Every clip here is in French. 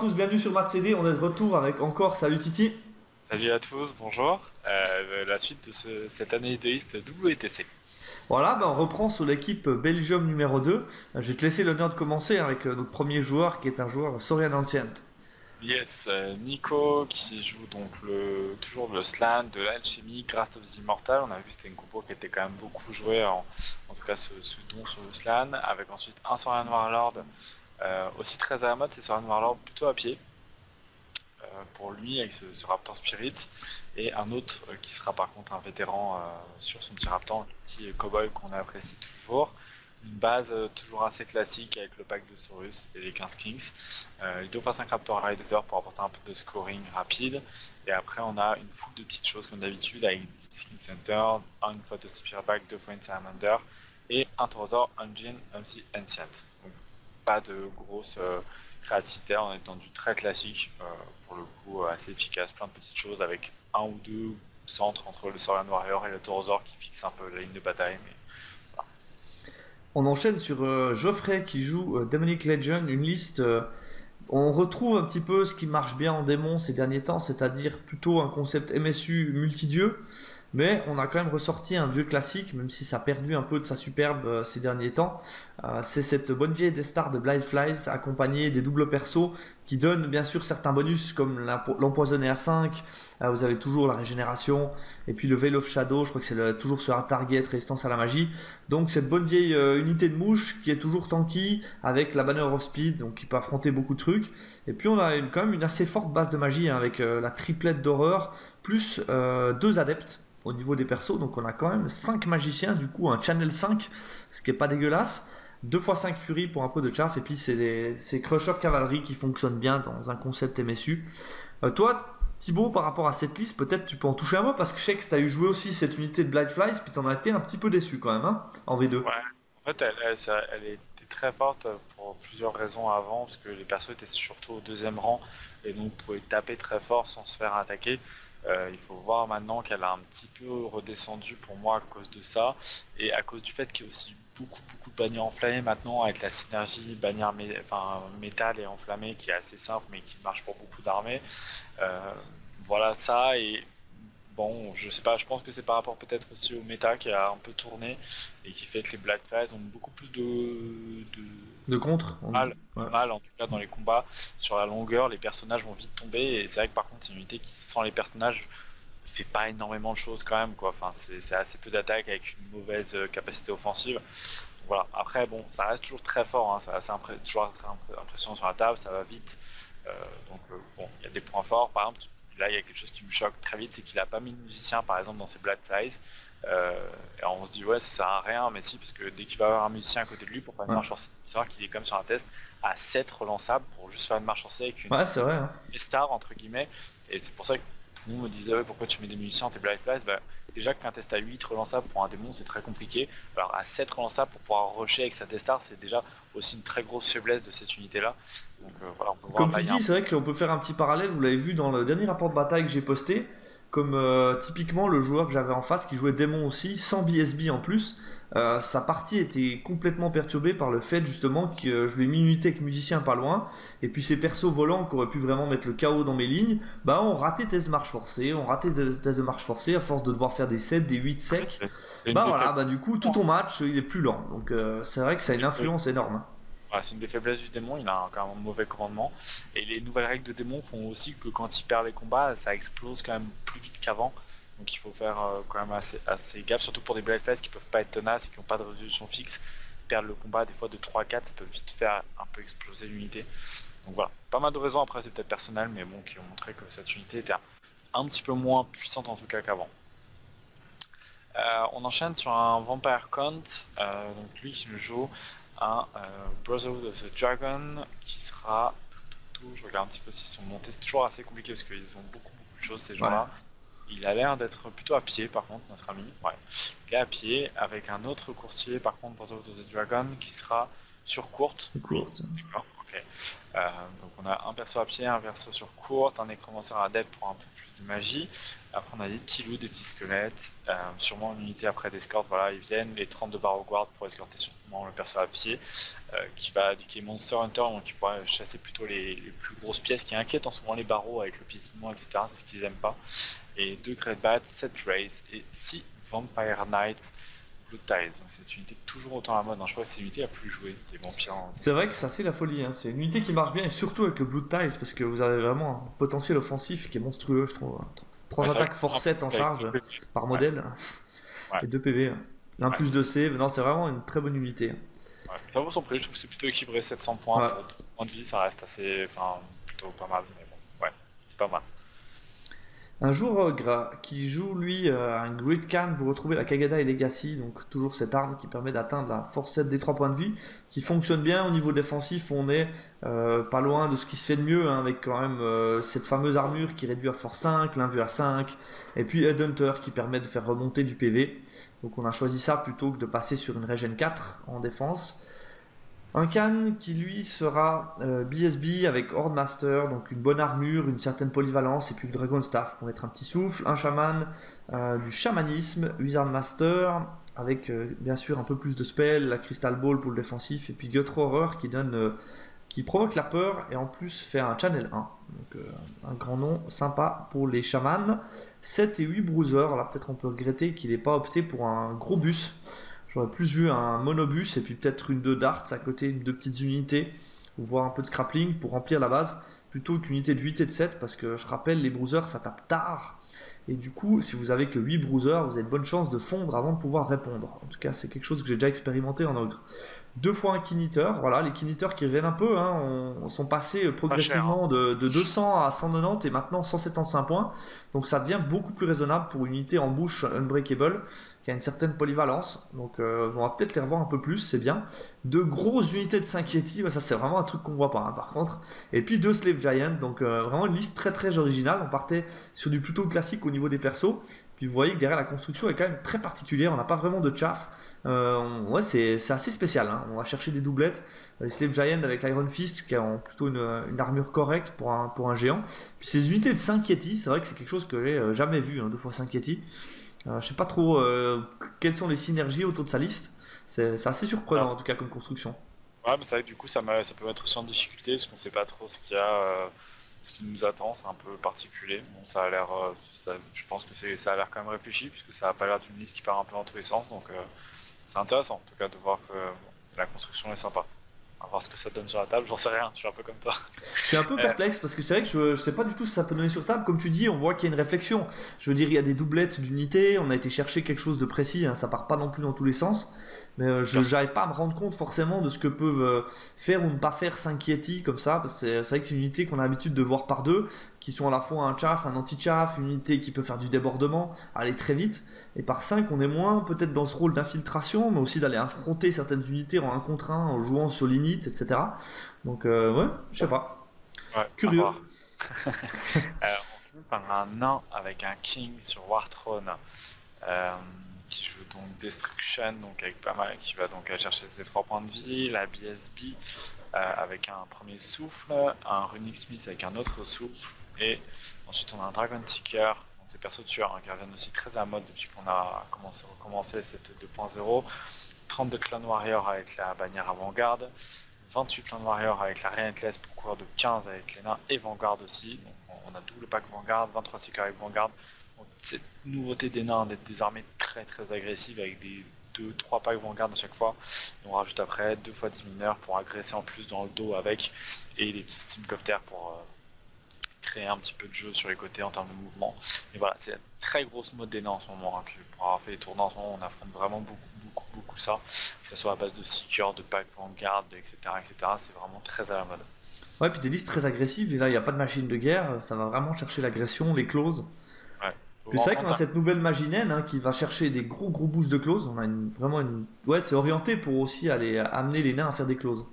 tous, bienvenue sur Math CD. On est de retour avec encore Salut Titi. Salut à tous, bonjour. Euh, la suite de ce- cette année idéiste WTC. Voilà, ben on reprend sur l'équipe Belgium numéro 2. Euh, Je vais te laisser l'honneur de commencer avec euh, notre premier joueur qui est un joueur Sorian Ancient. Yes, Nico qui joue donc le, toujours le slan de l'alchimie, Grast of the Immortal. On a vu c'était une compo qui était quand même beaucoup jouée, en, en tout cas ce, ce don sur le slan, avec ensuite un Sorian Warlord, euh, aussi très à la mode, c'est Sorian Warlord plutôt à pied. euh, pour lui avec ce, Raptor Spirit et un autre euh, qui sera par contre un vétéran sur son petit Raptor, un petit cowboy qu'on apprécie toujours. Une base toujours assez classique avec le pack de Saurus et les 15 Kings. Il doit faire 5 Raptor Rider pour apporter un peu de scoring rapide. Et après on a une foule de petites choses comme d'habitude avec 10 King Center, une fois de Spirit Pack, deux fois une Salamander et un Trésor Engine MC Ancient. Pas de grosse euh, créativité, est dans du très classique, euh, pour le coup euh, assez efficace, plein de petites choses avec un ou deux centres entre le Saurian Warrior et le Taurosaur qui fixe un peu la ligne de bataille. Mais On enchaîne sur Geoffrey qui joue Demonic Legion, une liste. on retrouve un petit peu ce qui marche bien en démon ces derniers temps, c'est-à-dire plutôt un concept MSU multidieu. Mais on a quand même ressorti un vieux classique, même si ça a perdu un peu de sa superbe euh, ces derniers temps. Euh, c'est cette bonne vieille des stars de Blind Flies accompagnée des doubles persos qui donnent bien sûr certains bonus comme l'empo- l'empoisonné à 5. Euh, vous avez toujours la régénération et puis le Veil of Shadow, je crois que c'est toujours sur un target résistance à la magie. Donc cette bonne vieille unité de mouche qui est toujours tanky avec la banner of speed, donc qui peut affronter beaucoup de trucs. Et puis on a quand même une assez forte base de magie hein, avec la triplette d'horreur plus euh, deux adeptes au niveau des persos. Donc on a quand même 5 magiciens, du coup un channel 5, ce qui est pas dégueulasse. 2 x 5 furie pour un peu de chaff et puis c'est c'est Crusher Cavalry qui fonctionne bien dans un concept MSU. Euh, toi Thibaut, par rapport à cette liste, peut-être tu peux en toucher un mot parce que je sais que tu as eu joué aussi cette unité de Blind Flies, puis tu en as été un petit peu déçu quand même, hein, en V2. Ouais. en fait elle, elle était très forte pour plusieurs raisons avant, parce que les persos étaient surtout au deuxième rang et donc pouvaient taper très fort sans se faire attaquer. Euh, il faut voir maintenant qu'elle a un petit peu redescendu pour moi à cause de ça et à cause du fait qu'il y a aussi beaucoup beaucoup de bannières enflammées maintenant avec la synergie bannière métal et enflammé qui est assez simple mais qui marche pour beaucoup d'armées. Euh, voilà ça et bon je sais pas je pense que c'est par rapport peut-être aussi au méta qui a un peu tourné et qui fait que les Black ont beaucoup plus de, de De contre on- mal, ouais. mal en tout cas dans les combats. Sur la longueur les personnages vont vite tomber et c'est vrai que par contre c'est une unité qui sans les personnages fait pas énormément de choses quand même quoi. Enfin c'est assez peu d'attaque avec une mauvaise euh, capacité offensive. Voilà. Après bon ça reste toujours très fort hein, ça c'est impré- toujours très impressionnant sur la table ça va vite. Euh, donc euh, bon il y a des points forts par exemple là il y a quelque chose qui me choque très vite c'est qu'il a pas mis de musicien par exemple dans ses Black Flies euh, et on se dit ouais ça sert à rien mais si parce que dès qu'il va avoir un musicien à côté de lui pour faire une Ouais. marche forcée il faut savoir qu'il est comme sur un test à 7 relançables pour juste faire une marche forcée avec une Ouais, c'est vrai. hein. star entre guillemets et c'est pour ça que tout le monde me disait ouais, pourquoi tu mets des musiciens dans tes Black Flies? Bah, déjà qu'un test à 8 relançables pour un démon c'est très compliqué. Alors à 7 relançables pour pouvoir rusher avec sa testar c'est déjà aussi une très grosse faiblesse de cette unité là donc euh, voilà on peut voir Comme là, tu dis, c'est vrai qu'on peut faire un petit parallèle, vous l'avez vu dans le dernier rapport de bataille que j'ai posté, comme euh, typiquement le joueur que j'avais en face qui jouait démon aussi, sans BSB en plus, euh, sa partie était complètement perturbée par le fait justement que euh, je lui ai mis une unité avec musicien pas loin, et puis ces persos volants qui auraient pu vraiment mettre le chaos dans mes lignes, bah on ratait test de marche forcée, on ratait des tests de marche forcée à force de devoir faire des 7, des 8 secs. Bah voilà, bah du coup tout ton match il est plus lent, donc euh, c'est vrai que ça a une influence énorme. Voilà, c'est une des faiblesses du démon, il a quand même un mauvais commandement. Et les nouvelles règles de démon font aussi que quand il perd les combats, ça explose quand même plus vite qu'avant. Donc il faut faire euh, quand même assez, assez gaffe, surtout pour des Flies qui peuvent pas être tenaces et qui n'ont pas de résolution fixe. Perdre le combat des fois de 3-4, ça peut vite faire un peu exploser l'unité. Donc voilà, pas mal de raisons, après c'est peut-être personnel, mais bon, qui ont montré que cette unité était un, petit peu moins puissante en tout cas qu'avant. Euh, on enchaîne sur un Vampire Count, euh, donc lui qui nous joue un Brotherhood of the Dragon qui sera tout, tout, je regarde un petit peu s'ils sont montés, c'est toujours assez compliqué parce qu'ils ont beaucoup beaucoup de choses ces gens-là. Il a l'air d'être plutôt à pied par contre notre ami, ouais. Il est à pied avec un autre courtier par contre Brotherhood of the Dragon qui sera sur courte. C'est court. D'accord, ok. Ok. Euh, donc on a un perso à pied, un perso sur courte, un nécromanceur adepte pour un peu plus de magie. Après on a des petits loups, des petits squelettes, euh, sûrement une unité après d'escorte, voilà, ils viennent, les 32 barreaux guard pour escorter le perso à pied, euh, qui va qui est Monster Hunter, donc qui pourra chasser plutôt les, plus grosses pièces qui inquiètent en ce moment les barreaux avec le piétinement, etc. C'est ce qu'ils aiment pas. Et 2 Great Bats, 7 Race et 6 Vampire Knight Blood Ties. C'est une unité toujours autant à mode. Hein. Je crois que c'est l'unité la plus jouée des vampires. C'est vrai que c'est assez la folie. Hein. C'est une unité qui marche bien et surtout avec le Blood Ties parce que vous avez vraiment un potentiel offensif qui est monstrueux, je trouve. Trois attaques force 7 en charge par modèle et 2 PV. Un plus de C. Non, c'est vraiment une très bonne unité. Ça vaut son prix. Je trouve que c'est plutôt équilibré 700 points. Pour points de vie, ça reste assez. Enfin, plutôt pas mal. Mais bon, ouais, c'est pas mal. Un jour gras qui joue lui euh, un Grid Can, vous retrouvez la Kagada et Legacy, donc toujours cette arme qui permet d'atteindre la force 7 des 3 points de vie, qui fonctionne bien au niveau défensif, on est euh, pas loin de ce qui se fait de mieux, hein, avec quand même euh, cette fameuse armure qui réduit à force 5, l'invue à 5, et puis Headhunter qui permet de faire remonter du PV. Donc on a choisi ça plutôt que de passer sur une Regen 4 en défense. Un Khan qui lui sera BSB euh, avec Horde Master, donc une bonne armure, une certaine polyvalence, et puis le Dragon Staff pour mettre un petit souffle. Un chaman, euh, du chamanisme, Wizard Master, avec euh, bien sûr un peu plus de spell, la Crystal Ball pour le défensif, et puis Gutter Horror qui donne, qui provoque la peur et en plus fait un Channel 1. Donc un grand nom sympa pour les chamans. 7 et 8 bruisers, là peut-être on peut regretter qu'il n'ait pas opté pour un gros bus. J'aurais plus vu un monobus et puis peut-être une deux darts à côté, une deux petites unités, ou voir un peu de scrappling pour remplir la base, plutôt qu'une unité de 8 et de 7, parce que je rappelle, les bruisers ça tape tard. Et du coup, si vous avez que 8 bruisers, vous avez de bonnes chances de fondre avant de pouvoir répondre. En tout cas, c'est quelque chose que j'ai déjà expérimenté en ogre deux fois un kiniteur. Voilà, les kiniteurs qui reviennent un peu, hein, on, sont passés progressivement hein. de, 200 à 190 et maintenant 175 points. Donc ça devient beaucoup plus raisonnable pour une unité en bouche unbreakable qui a une certaine polyvalence. Donc euh, on va peut-être les revoir un peu plus, c'est bien. Deux grosses unités de 5 Yeti, ça c'est vraiment un truc qu'on voit pas hein, par contre. Et puis deux Slave Giant, donc euh, vraiment une liste très très originale. On partait sur du plutôt classique au niveau des persos. Puis vous voyez que derrière la construction est quand même très particulière, on n'a pas vraiment de chaff. Euh, ouais, c'est assez spécial. Hein. On va chercher des doublettes. Les Slave Giant avec l'Iron Fist qui ont plutôt une, armure correcte pour un, pour un géant. Puis ces unités de 5 Yeti, c'est vrai que c'est quelque chose que j'ai jamais vu, hein, deux fois 5 Yeti. Je je sais pas trop euh, quelles sont les synergies autour de sa liste. C'est assez surprenant ah. en tout cas comme construction. Ouais, mais c'est vrai que du coup ça, ça peut mettre aussi en difficulté parce qu'on sait pas trop ce qu'il y a, euh, ce qui nous attend, c'est un peu particulier. Bon, ça a l'air, euh, je pense que ça a l'air quand même réfléchi puisque ça a pas l'air d'une liste qui part un peu dans tous les sens, donc c'est intéressant en tout cas de voir que la construction est sympa va voir ce que ça donne sur la table, j'en sais rien, je suis un peu comme toi. Je suis un peu euh. perplexe parce que c'est vrai que je, sais pas du tout ce que ça peut donner sur table. Comme tu dis, on voit qu'il y a une réflexion. Je veux dire, il y a des doublettes d'unités, on a été chercher quelque chose de précis, hein, ça part pas non plus dans tous les sens. Mais euh, je n'arrive pas à me rendre compte forcément de ce que peuvent euh, faire ou ne pas faire 5 Yeti comme ça. Parce que c'est vrai que c'est une unité qu'on a l'habitude de voir par deux, qui sont à la fois un chaff, un anti-chaff, une unité qui peut faire du débordement, aller très vite. Et par 5, on est moins peut-être dans ce rôle d'infiltration, mais aussi d'aller affronter certaines unités en 1 contre 1, en jouant sur l'init, etc. Donc euh, ouais, je sais pas. Curieux. On par un nain avec un king sur Warthrone donc Destruction, donc avec pas mal, qui va donc chercher ses 3 points de vie, la BSB euh, avec un premier souffle, un Runic Smith avec un autre souffle, et ensuite on a un Dragon Seeker, donc des persos tueurs hein, qui reviennent aussi très à mode depuis qu'on a commencé, recommencé cette 2.0, 32 Clan Warrior avec la bannière avant-garde, 28 Clan Warrior avec la Relentless pour couvrir de 15 avec les nains et Vanguard aussi, donc on a double pack Vanguard, 23 Seeker avec Vanguard, cette nouveauté des nains d'être des armées très très agressives avec des 2-3 packs Vanguard à chaque fois. on rajoute après 2 fois 10 mineurs pour agresser en plus dans le dos avec et les petits steamcopters pour euh, créer un petit peu de jeu sur les côtés en termes de mouvement. Et voilà, c'est la très grosse mode des nains en ce moment. Hein, pour avoir fait les tours en ce moment, on affronte vraiment beaucoup beaucoup beaucoup ça. Que ce soit à base de Seeker, de pack Vanguard, etc. etc. C'est vraiment très à la mode. Ouais, puis des listes très agressives, et là il n'y a pas de machine de guerre, ça va vraiment chercher l'agression, les clauses c'est vrai qu'on a cette nouvelle Maginen hein, qui va chercher des gros gros boosts de clauses. On a une, vraiment une. Ouais, c'est orienté pour aussi aller amener les nains à faire des clauses.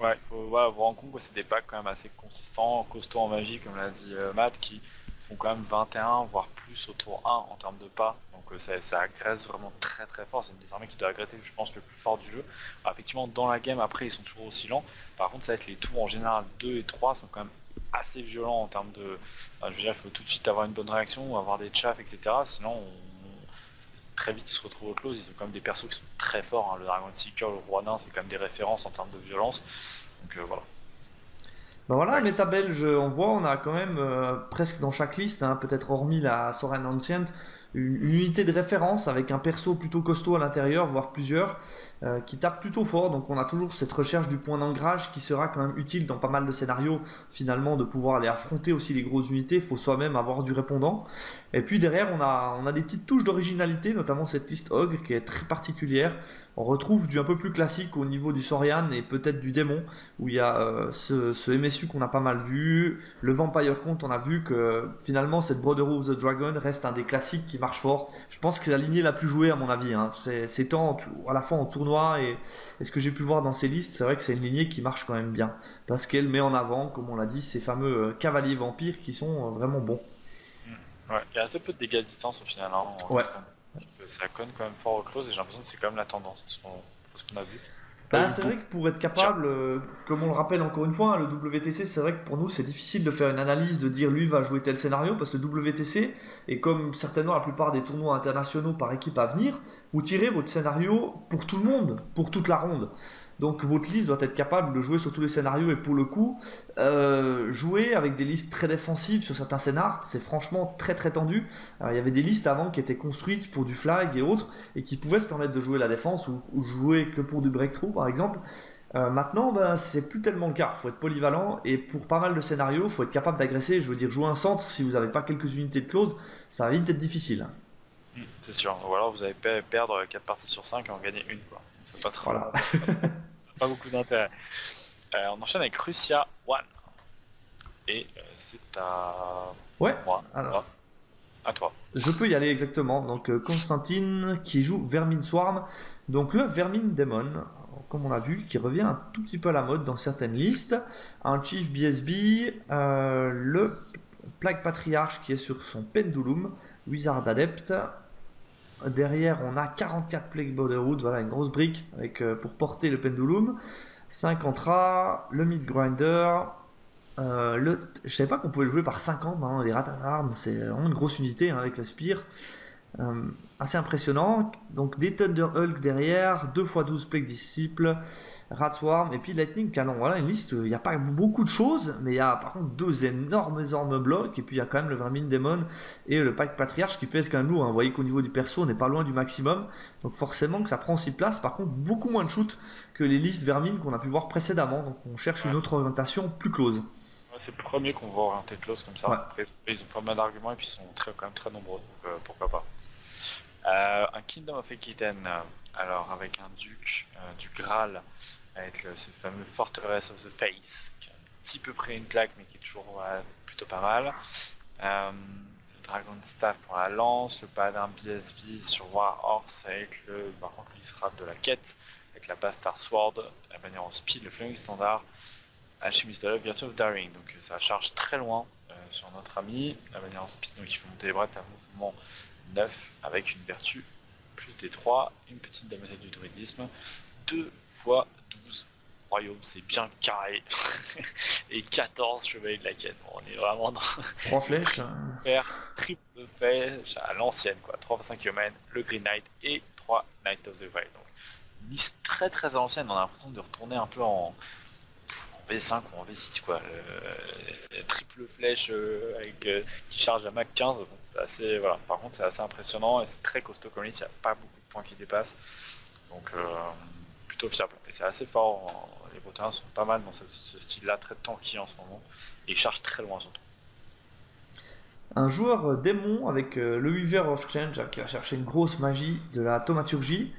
Ouais, il faut vous rendre compte que c'est des packs quand même assez consistants, costauds en magie, comme l'a dit euh, Matt, qui font quand même 21, voire plus au tour 1 en termes de pas. Donc donc ça, ça, agresse vraiment très très fort. C'est une des armées qui doit agresser, je pense, le plus fort du jeu. effectivement, dans la game, après, ils sont toujours aussi lents. Par contre, ça va être les tours en général 2 et 3 sont quand même assez violents en termes de... je veux dire, il faut tout de suite avoir une bonne réaction, ou avoir des chaffs, etc. Sinon, très vite, ils se retrouvent au close. Ils ont quand même des persos qui sont très forts. Hein. Le Dragon Seeker, le Roi Nain, c'est quand même des références en termes de violence. Donc voilà. Ben voilà, méta belge, on voit, on a quand même euh, presque dans chaque liste, hein, peut-être hormis la Soren Ancient, une, unité de référence avec un perso plutôt costaud à l'intérieur, voire plusieurs, euh, qui tape plutôt fort. Donc on a toujours cette recherche du point d'ancrage qui sera quand même utile dans pas mal de scénarios, finalement, de pouvoir aller affronter aussi les grosses unités. Il faut soi-même avoir du répondant. Et puis derrière, on a, on a des petites touches d'originalité, notamment cette liste Ogre qui est très particulière. On retrouve du un peu plus classique au niveau du Sorian et peut-être du démon, où il y a euh, ce, MSU qu'on a pas mal vu. Le Vampire Count, on a vu que finalement cette Brotherhood of the Dragon reste un des classiques qui marche fort. Je pense que c'est la lignée la plus jouée à mon avis. Hein. C'est tant à la fois en tournoi et, et ce que j'ai pu voir dans ces listes, c'est vrai que c'est une lignée qui marche quand même bien. Parce qu'elle met en avant, comme on l'a dit, ces fameux euh, cavaliers vampires qui sont euh, vraiment bons. Ouais, il y a assez peu de dégâts de distance au final. Hein, ouais. Ça conne quand même fort au close et j'ai l'impression que c'est quand même la tendance, ce qu'on a vu. Bah, c'est vrai que pour être capable, euh, comme on le rappelle encore une fois, hein, le WTC, c'est vrai que pour nous c'est difficile de faire une analyse, de dire lui va jouer tel scénario, parce que le WTC, et comme certainement la plupart des tournois internationaux par équipe à venir, vous tirez votre scénario pour tout le monde, pour toute la ronde. Donc votre liste doit être capable de jouer sur tous les scénarios et pour le coup, euh, jouer avec des listes très défensives sur certains scénars, c'est franchement très très tendu. il y avait des listes avant qui étaient construites pour du flag et autres et qui pouvaient se permettre de jouer la défense ou, jouer que pour du breakthrough par exemple. Euh, maintenant, ben, c'est plus tellement le cas. Il faut être polyvalent et pour pas mal de scénarios, il faut être capable d'agresser. Je veux dire, jouer un centre si vous n'avez pas quelques unités de close, ça va vite être difficile. Hmm, c'est sûr. Ou alors vous allez perdre 4 parties sur 5 et en gagner une. C'est pas trop. Voilà. pas beaucoup d'intérêt. Euh, on enchaîne avec Russia One. Et euh, c'est à ouais, moi. À toi. Je peux y aller exactement. Donc euh, Constantine qui joue Vermin Swarm. Donc le Vermin Demon, comme on l'a vu, qui revient un tout petit peu à la mode dans certaines listes. Un Chief BSB, le Plague Patriarche qui est sur son Pendulum, Wizard Adept, Derrière, on a 44 Plague Borderwood, voilà une grosse brique avec, euh, pour porter le pendulum. 5 Antra, le Mid Grinder. Euh, le, je savais pas qu'on pouvait le jouer par 50 maintenant, les rats armes, c'est vraiment une grosse unité hein, avec la spire. Euh, assez impressionnant. Donc des Thunder Hulk derrière, 2 x 12 Plague Disciples. Ratswarm et puis Lightning Cannon. Voilà une liste, il n'y a pas beaucoup de choses, mais il y a par contre deux énormes, énormes blocs. Et puis il y a quand même le Vermin Demon et le Pack Patriarche qui pèse quand même lourd. Hein. Vous voyez qu'au niveau du perso, on n'est pas loin du maximum. Donc forcément que ça prend aussi de place. Par contre, beaucoup moins de shoot que les listes Vermin qu'on a pu voir précédemment. Donc on cherche une autre orientation plus close. c'est le premier qu'on voit orienter close comme ça. ils ont pas mal d'arguments et puis ils sont très, quand même très nombreux. Donc euh, pourquoi pas. Euh, un Kingdom of Aquitaine, alors avec un duc du Graal avec le, ce fameux Fortress of the Face, qui a un petit peu pris une claque mais qui est toujours plutôt pas mal. Euh, le Dragon Staff pour la lance, le Paladin BSB sur War Horse avec le, contre de la quête, avec la Bastard Sword, la bannière en speed, le Flaming Standard, Alchemist de Virtue of Daring, donc ça charge très loin euh, sur notre ami, la bannière en speed, donc il faut monter les bras à mouvement 9 avec une vertu plus des 3, une petite damage du druidisme, deux fois 12 royaumes, c'est bien carré. et 14 chevaliers de la quête. on est vraiment dans... 3 flèches. Faire triple flèche à l'ancienne, quoi. 3 5 humaines, le Green Knight et 3 Knight of the Wild. Donc, une liste très très ancienne, on a l'impression de retourner un peu en, V5 ou en V6 quoi. triple flèche euh, avec, euh, qui charge à Mac 15, c'est Par contre c'est assez impressionnant et c'est très costaud comme liste, il n'y a pas beaucoup de points qui dépassent. Donc euh, fiable. Et c'est assez fort. Les Bretons sont pas mal dans ce, style-là, très tanky en ce moment. Et ils chargent très loin surtout. Un joueur démon avec euh, le Weaver of Change qui a cherché une grosse magie de la thaumaturgie.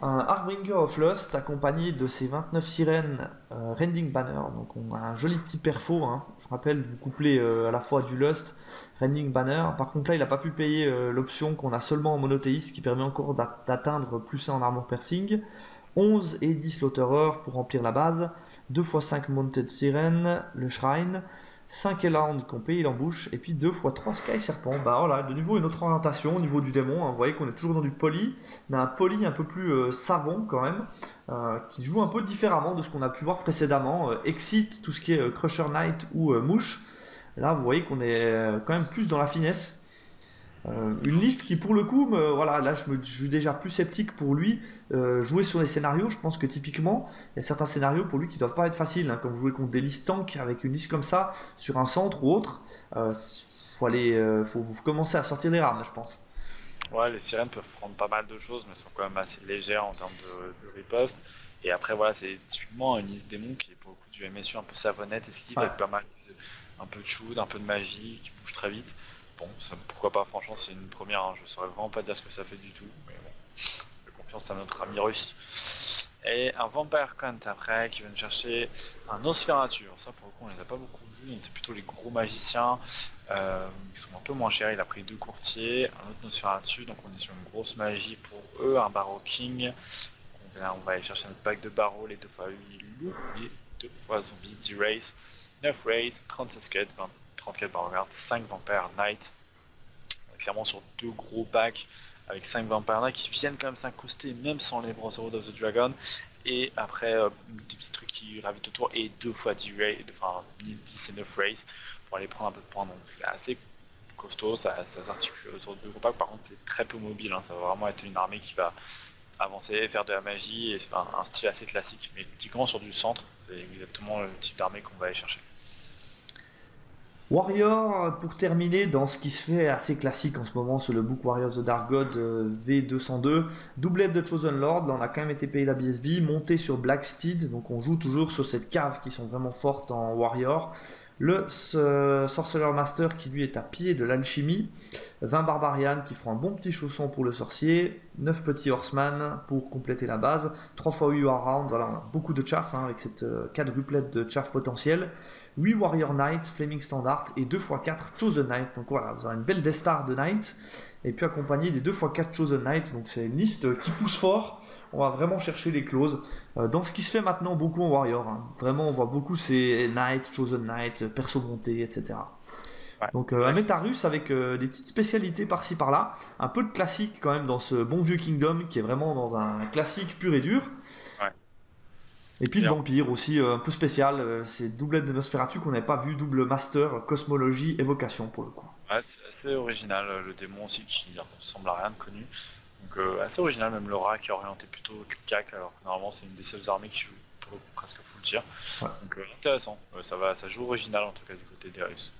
Un Harbinger of Lust accompagné de ses 29 sirènes euh, Rending Banner. Donc on a un joli petit perfo. Hein. Je rappelle, vous couplez euh, à la fois du Lust, Rending Banner. Par contre là, il n'a pas pu payer l'option qu'on a seulement en monothéiste qui permet encore d'atteindre plus 1 en armor piercing. 11 et 10 Slaughterer pour remplir la base, 2 x 5 Mounted Siren, le Shrine, 5 Eland qu'on paye l'embouche, et puis 2 x 3 Sky Serpent. Bah voilà, de nouveau une autre orientation au niveau du démon. Hein. Vous voyez qu'on est toujours dans du poly, mais un poly un peu plus euh, savon quand même, euh, qui joue un peu différemment de ce qu'on a pu voir précédemment. Euh, Exit, tout ce qui est Crusher Knight ou Mouche. Là, vous voyez qu'on est quand même plus dans la finesse. Euh, une liste qui, pour le coup, voilà, là je, me, suis déjà plus sceptique pour lui. Euh, jouer sur les scénarios, je pense que typiquement, il y a certains scénarios pour lui qui doivent pas être faciles. Hein, quand vous jouez contre des listes tank avec une liste comme ça, sur un centre ou autre, euh, faut aller, euh, faut, commencer à sortir les rames, je pense. Ouais, les sirènes peuvent prendre pas mal de choses, mais sont quand même assez légères en termes de, de riposte. Et après, voilà, c'est typiquement une liste démon qui est pour le coup du MSU un peu savonnette, esquive ouais. avec pas mal, de, un peu de shoot, un peu de magie, qui bouge très vite bon, pourquoi pas, franchement, c'est une première, hein. je saurais vraiment pas dire ce que ça fait du tout, mais bon, de confiance à notre ami russe. Et un Vampire Count après, qui vient de chercher un Nosferatu, ça pour le coup, on les a pas beaucoup vus, c'est plutôt les gros magiciens, euh, qui sont un peu moins chers, il a pris deux courtiers, un autre Nosferatu, donc on est sur une grosse magie pour eux, un Barrow King, donc là on va aller chercher notre pack de barreaux, les deux fois 8 loups, et deux fois zombies, 10 race, 9 race, 37 squelettes, 20 34 Vanguard, 5 Vampire Knight. Clairement sur deux gros packs avec 5 Vampire Knight qui viennent quand même s'incruster même sans les Brotherhood of the Dragon. Et après euh, des petits trucs qui gravitent autour et deux fois 10 rays, enfin 10 et 9 rays pour aller prendre un peu de points. Donc c'est assez costaud, ça, s'articule autour de deux gros packs. Par contre c'est très peu mobile, hein. ça va vraiment être une armée qui va avancer, faire de la magie, et un style assez classique. Mais typiquement sur du centre, c'est exactement le type d'armée qu'on va aller chercher. Warrior, pour terminer, dans ce qui se fait assez classique en ce moment sur le book Warrior of the Dark God euh, V202, doublette de Chosen Lord, on a quand même été payé la BSB, monté sur Black Steed, donc on joue toujours sur cette cave qui sont vraiment fortes en Warrior. Le Sorcerer Master qui lui est à pied de l'alchimie, 20 Barbarian qui feront un bon petit chausson pour le sorcier, 9 petits Horseman pour compléter la base, 3 x 8 Warround, voilà on a beaucoup de chaff hein, avec cette euh, quadruplette de chaff potentiel. 8 Warrior Knight, Flaming Standard et 2x4 Chosen Knight. Donc voilà, vous avez une belle Death Star de Knight. Et puis accompagné des 2x4 Chosen Knight. Donc c'est une liste qui pousse fort. On va vraiment chercher les clauses. Euh, dans ce qui se fait maintenant beaucoup en Warrior. Hein. Vraiment, on voit beaucoup ces Knight, Chosen Knight, perso monté, etc. Donc euh, un méta russe avec euh, des petites spécialités par-ci par-là. Un peu de classique quand même dans ce bon vieux Kingdom qui est vraiment dans un classique pur et dur. Et puis le vampire aussi, euh, un peu spécial, euh, c'est doublette de Nosferatu qu'on n'avait pas vu, double master, cosmologie, évocation pour le coup. Ouais, c'est assez original, euh, le démon aussi qui ressemble à rien de connu. Donc assez original, même le rat qui est orienté plutôt cac, alors que normalement c'est une des seules armées qui joue pour presque full tir. Donc intéressant, ça, va, ça joue original en tout cas du côté des Russes.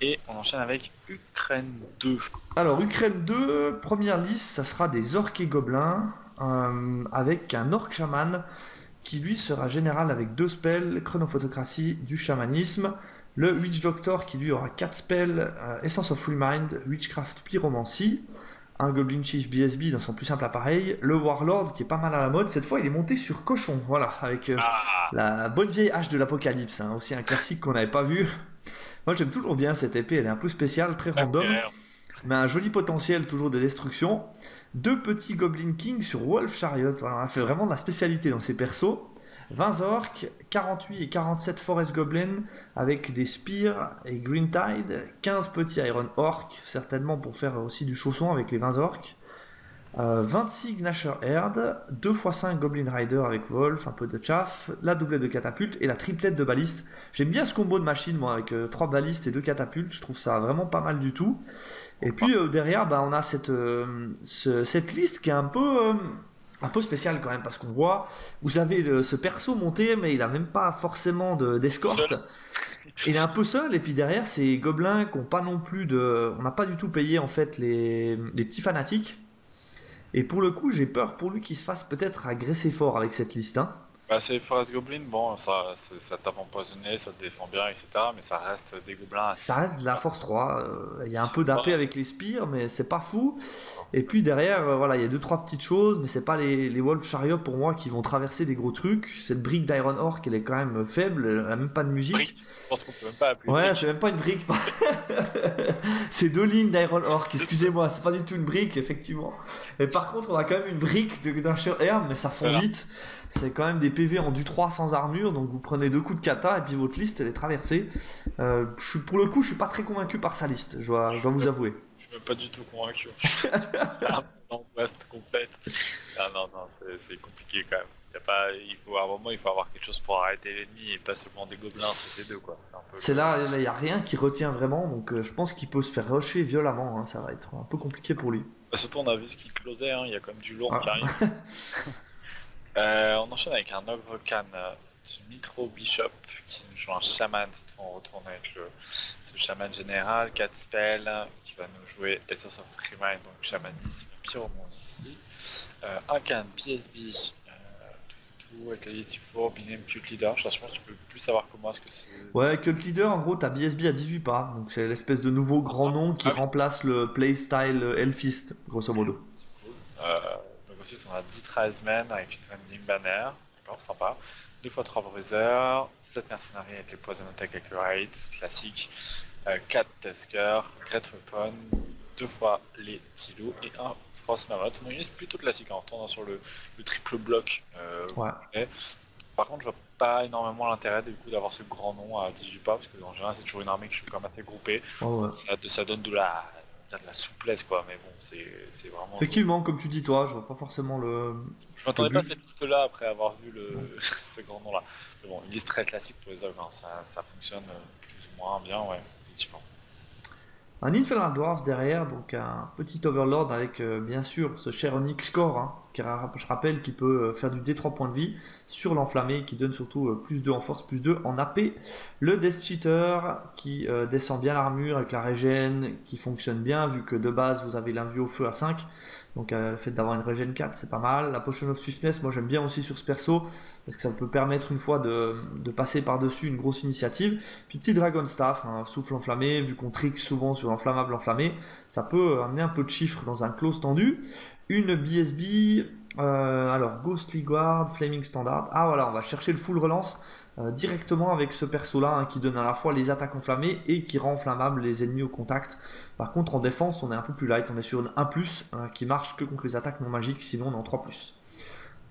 Et on enchaîne avec Ukraine 2. Alors Ukraine 2, première liste, ça sera des orques et gobelins, avec un orc chaman qui lui sera général avec deux spells, chronophotocratie, du chamanisme. Le Witch Doctor qui lui aura quatre spells, euh, Essence of Remind, Witchcraft Pyromancy. Un Goblin Chief BSB dans son plus simple appareil. Le Warlord qui est pas mal à la mode. Cette fois, il est monté sur cochon. Voilà, avec euh, ah. la bonne vieille hache de l'apocalypse. Hein. aussi un classique qu'on n'avait pas vu. Moi, j'aime toujours bien cette épée. Elle est un peu spéciale, très random. Mais un joli potentiel toujours de destruction deux petits Goblin King sur Wolf Chariot. on a fait vraiment de la spécialité dans ces persos. 20 orques, 48 et 47 Forest Goblin avec des Spears et Green Tide, 15 petits Iron Orc, certainement pour faire aussi du chausson avec les 20 orques. 26 euh, Gnasher Herd, 2 x 5 Goblin Rider avec Wolf, un peu de chaff, la doublette de catapulte et la triplette de baliste. J'aime bien ce combo de machine moi avec 3 euh, balistes et 2 catapultes, je trouve ça vraiment pas mal du tout. Et puis euh, derrière, bah, on a cette, cette liste qui est un peu, un peu spéciale quand même parce qu'on voit, vous avez ce perso monté mais il a même pas forcément d'escorte. il est un peu seul et puis derrière ces gobelins qui ont pas non plus de... On n'a pas du tout payé en fait les, les petits fanatiques et pour le coup, j'ai peur pour lui qu'il se fasse peut-être agresser fort avec cette liste. Hein. Bah, c'est Forest Goblin, bon, ça, ça tape empoisonné, ça te défend bien, etc. Mais ça reste des gobelins. Ça reste de la force 3. Euh, il y a un peu d'AP avec les spires, mais c'est pas fou. Et puis derrière, euh, voilà, il y a deux trois petites choses, mais c'est pas les, les Wolf Chariot pour moi qui vont traverser des gros trucs. Cette brique d'Iron Orc, elle est quand même faible, elle a même pas de musique. Je pense qu'on peut même pas appeler. Ouais, c'est même pas une brique. c'est deux lignes d'Iron Orc, excusez-moi, c'est pas du tout une brique, effectivement. Mais par contre, on a quand même une brique de Dasher Air, mais ça fond vite. C'est quand même des PV en du 3 sans armure, donc vous prenez deux coups de kata et puis votre liste elle est traversée. Euh, je suis- pour le coup, je suis pas très convaincu par sa liste, je dois, je dois vous avouer. Je suis même pas du tout convaincu. c'est un complète. Ah non, non, c'est compliqué quand même. Y a pas, il faut, à un moment, il faut avoir quelque chose pour arrêter l'ennemi et pas seulement des gobelins, c'est ces deux quoi. C'est là, il n'y a rien qui retient vraiment, donc euh, je pense qu'il peut se faire rusher violemment, hein, ça va être un peu compliqué pour lui. Bah, surtout, on a vu ce qui closait, hein, il y a quand même du lourd Ah. qui arrive. Euh, on enchaîne avec un ogre can euh, du Mitro Bishop qui nous joue un chaman. On retourne avec le, ce chaman général, 4 spells, qui va nous jouer Essence of Remind, donc chamanisme, pyromancie. Euh, un can PSB, euh, avec la Yeti 4, Binem Cult Leader. Je pense que tu peux plus savoir comment est-ce que c'est. Ouais, Cult Leader, en gros, t'as BSB à 18 pas, donc c'est l'espèce de nouveau grand nom qui Ah remplace le playstyle Elfist, grosso modo. C'est cool. Euh, ensuite on a 10 13 men avec une landing banner, d'accord, sympa. 2 fois 3 bruisers, 7 mercenaries avec les poison attack accurate, classique. 4 Tusker, Great Weapon, 2 fois les Tilo et 1 Frost Mammoth. Mon liste plutôt classique en retournant sur le, le triple bloc. euh, Ouais. Par contre je vois pas énormément l'intérêt du coup d'avoir ce grand nom à 18 pas parce que en général c'est toujours une armée que je suis quand même assez groupée. Ouais, ouais. Ça, ça donne de la, de la souplesse quoi mais bon c'est vraiment... Effectivement, comme tu dis toi, je vois pas forcément le... Je m'attendais pas à cette liste-là après avoir vu le... ce grand nom-là. Mais bon, une liste très classique pour les ogres, hein. ça, ça fonctionne plus ou moins bien, ouais, effectivement. Un Infernal Dwarves derrière, donc un petit Overlord avec euh, bien sûr ce cher Onyx Core, hein, je rappelle, qui peut euh, faire du D3 points de vie sur l'enflammé, qui donne surtout euh, plus 2 en force, plus 2 en AP. Le Death Cheater, qui euh, descend bien l'armure avec la régène, qui fonctionne bien, vu que de base vous avez l'invue au feu à 5. Donc le fait d'avoir une régène 4, c'est pas mal. La Potion of Swiftness, moi j'aime bien aussi sur ce perso, parce que ça peut permettre une fois de, passer par-dessus une grosse initiative. Puis petit Dragon Staff, un souffle enflammé, vu qu'on trick souvent sur l'enflammable enflammé, ça peut amener un peu de chiffres dans un close tendu. Une BSB, euh, alors Ghostly Guard, Flaming Standard. Ah voilà, on va chercher le full relance euh, directement avec ce perso-là hein, qui donne à la fois les attaques enflammées et qui rend inflammable les ennemis au contact. Par contre, en défense, on est un peu plus light, on est sur une 1+, euh, qui marche que contre les attaques non magiques, sinon on est en 3+.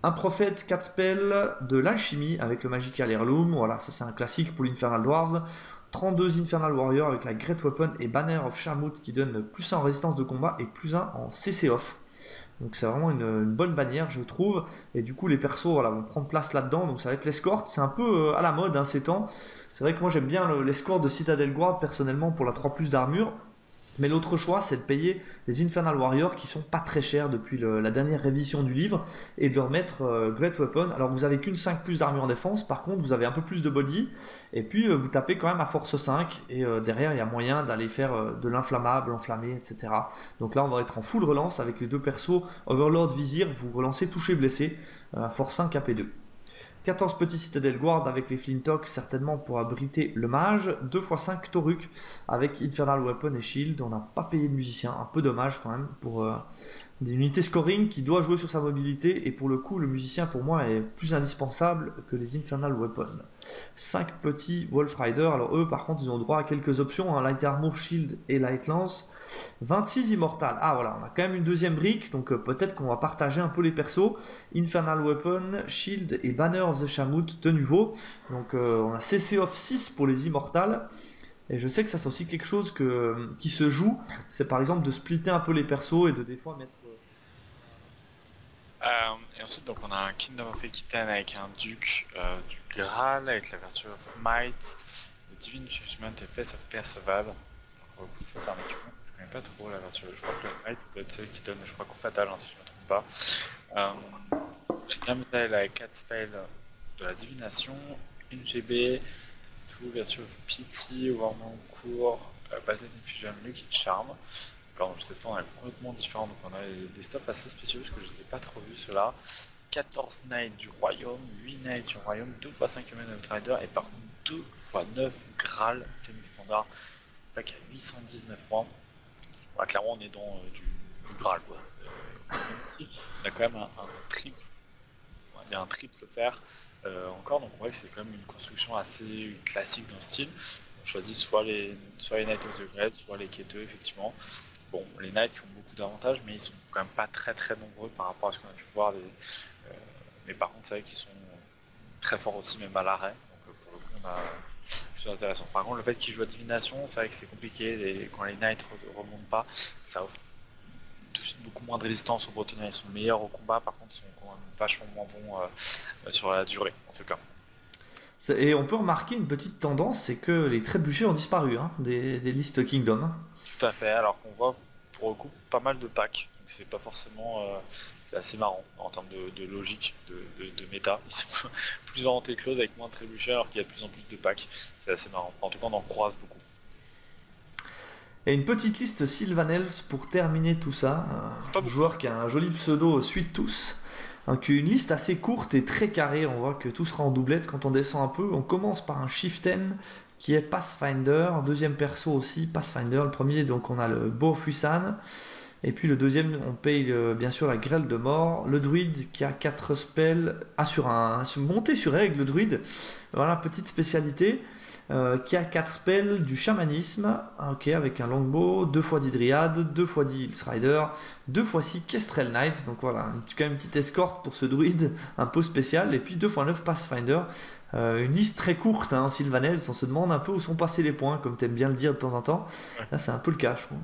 Un prophète 4 spells de l'alchimie avec le Magical Heirloom. Voilà, ça c'est un classique pour l'Infernal Dwarves. 32 Infernal Warrior avec la Great Weapon et Banner of Shamut qui donne plus 1 en résistance de combat et plus 1 en CC off. Donc c'est vraiment une, bonne bannière je trouve. Et du coup les persos voilà, vont prendre place là-dedans. Donc ça va être l'escorte. C'est un peu euh, à la mode hein, ces temps. C'est vrai que moi j'aime bien le- l'escorte de Citadel Guard personnellement pour la 3 plus d'armure. Mais l'autre choix, c'est de payer les Infernal Warriors qui sont pas très chers depuis la dernière révision du livre et de leur mettre euh, Great Weapon. Alors vous avez qu'une 5 plus d'armure en défense, par contre vous avez un peu plus de body et puis euh, vous tapez quand même à force 5 et euh, derrière il y a moyen d'aller faire de l'inflammable, enflammé, etc. Donc là on va être en full relance avec les deux persos Overlord, Vizir, vous relancez touché blessé force 5 AP2. 14 petits Citadel Guard avec les Flintox, certainement pour abriter le mage. 2 x 5 Toruk avec Infernal Weapon et Shield. On n'a pas payé de musicien, un peu dommage quand même pour euh, des unités scoring qui doit jouer sur sa mobilité. Et pour le coup, le musicien pour moi est plus indispensable que les Infernal Weapon. 5 petits Wolf Rider. Alors eux, par contre, ils ont droit à quelques options hein, Light Armor, Shield et Light Lance. 26 Immortal. Ah voilà, on a quand même une deuxième brique, donc euh, peut-être qu'on va partager un peu les persos. Infernal Weapon, Shield et Banner of the Shamut de nouveau. Donc euh, on a CC of 6 pour les Immortals. Et je sais que ça c'est aussi quelque chose que, qui se joue. C'est par exemple de splitter un peu les persos et de des fois mettre... euh, Euh, et ensuite, donc, on a un Kingdom of Aquitaine avec un duc euh, du Graal, avec la vertu of Might, le Divine Judgment et Face of le coup, ça, c'est un pas trop, la vertu. Je crois que le Might, ça doit être celui qui donne, je crois, coup fatal, hein, si je me trompe pas. Euh, Gamzel avec 4 spells de la divination, une GB, tout vertu of Pity, Overman court, euh, Based Infusion, Lucky Charm. Quand cette on est complètement différent, donc on a des stuffs assez spéciaux parce que je ne ai pas trop vus ceux-là. 14 Knights du Royaume, 8 Knights du Royaume, 2 x 5 Human Outrider et par contre 2 x 9 Graal Tennis Standard. Qui a 819 points. Ouais, clairement on est dans euh, du, du Graal quoi. On a quand même un, un triple, on dire un triple paire euh, encore, donc on voit que c'est quand même une construction assez classique dans le style. On choisit soit les, soit les Knights of the Great, soit les quêteux effectivement. Bon, les Knights qui ont beaucoup d'avantages, mais ils sont quand même pas très très nombreux par rapport à ce qu'on a pu voir. des- euh, mais par contre, c'est vrai qu'ils sont très fort aussi même à l'arrêt. Donc pour le coup on a intéressant. Par contre le fait qu'il joue à divination, c'est vrai que c'est compliqué, quand les knights remontent pas, ça offre tout de suite beaucoup moins de résistance aux bretonneurs, ils sont meilleurs au combat, par contre ils sont quand même vachement moins bons sur la durée en tout cas. Et on peut remarquer une petite tendance, c'est que les trébuchets ont disparu hein, des, listes Kingdom. Hein. Tout à fait, alors qu'on voit pour le coup pas mal de packs. Donc c'est pas forcément. Euh, c'est assez marrant en termes de, logique, de, méta. Ils sont plus orientés close avec moins de trébuchets alors qu'il y a de plus en plus de packs. C'est assez marrant. En tout cas, on en croise beaucoup. Et une petite liste Sylvanels pour terminer tout ça. Un joueur qui a un joli pseudo Suite Tous. Une liste assez courte et très carrée, on voit que tout sera en doublette quand on descend un peu. On commence par un Shiften qui est Pathfinder, deuxième perso aussi Pathfinder, le premier donc on a le Beau Fuisan, et puis le deuxième on paye euh, bien sûr la grêle de mort, le druide qui a 4 spells, ah sur un, monté sur règle le druide, voilà petite spécialité. Euh, qui a 4 spells du chamanisme, ah, ok, avec un longbow, 2 fois 10 Dryad, 2 fois 10 Rider, 2 fois 6 Kestrel Knight, donc voilà, quand même une petite escorte pour ce druide un peu spécial, et puis 2 fois 9 Pathfinder, euh, une liste très courte hein, en Sylvanel, on se demande un peu où sont passés les points, comme tu aimes bien le dire de temps en temps, là c'est un peu le cas je trouve.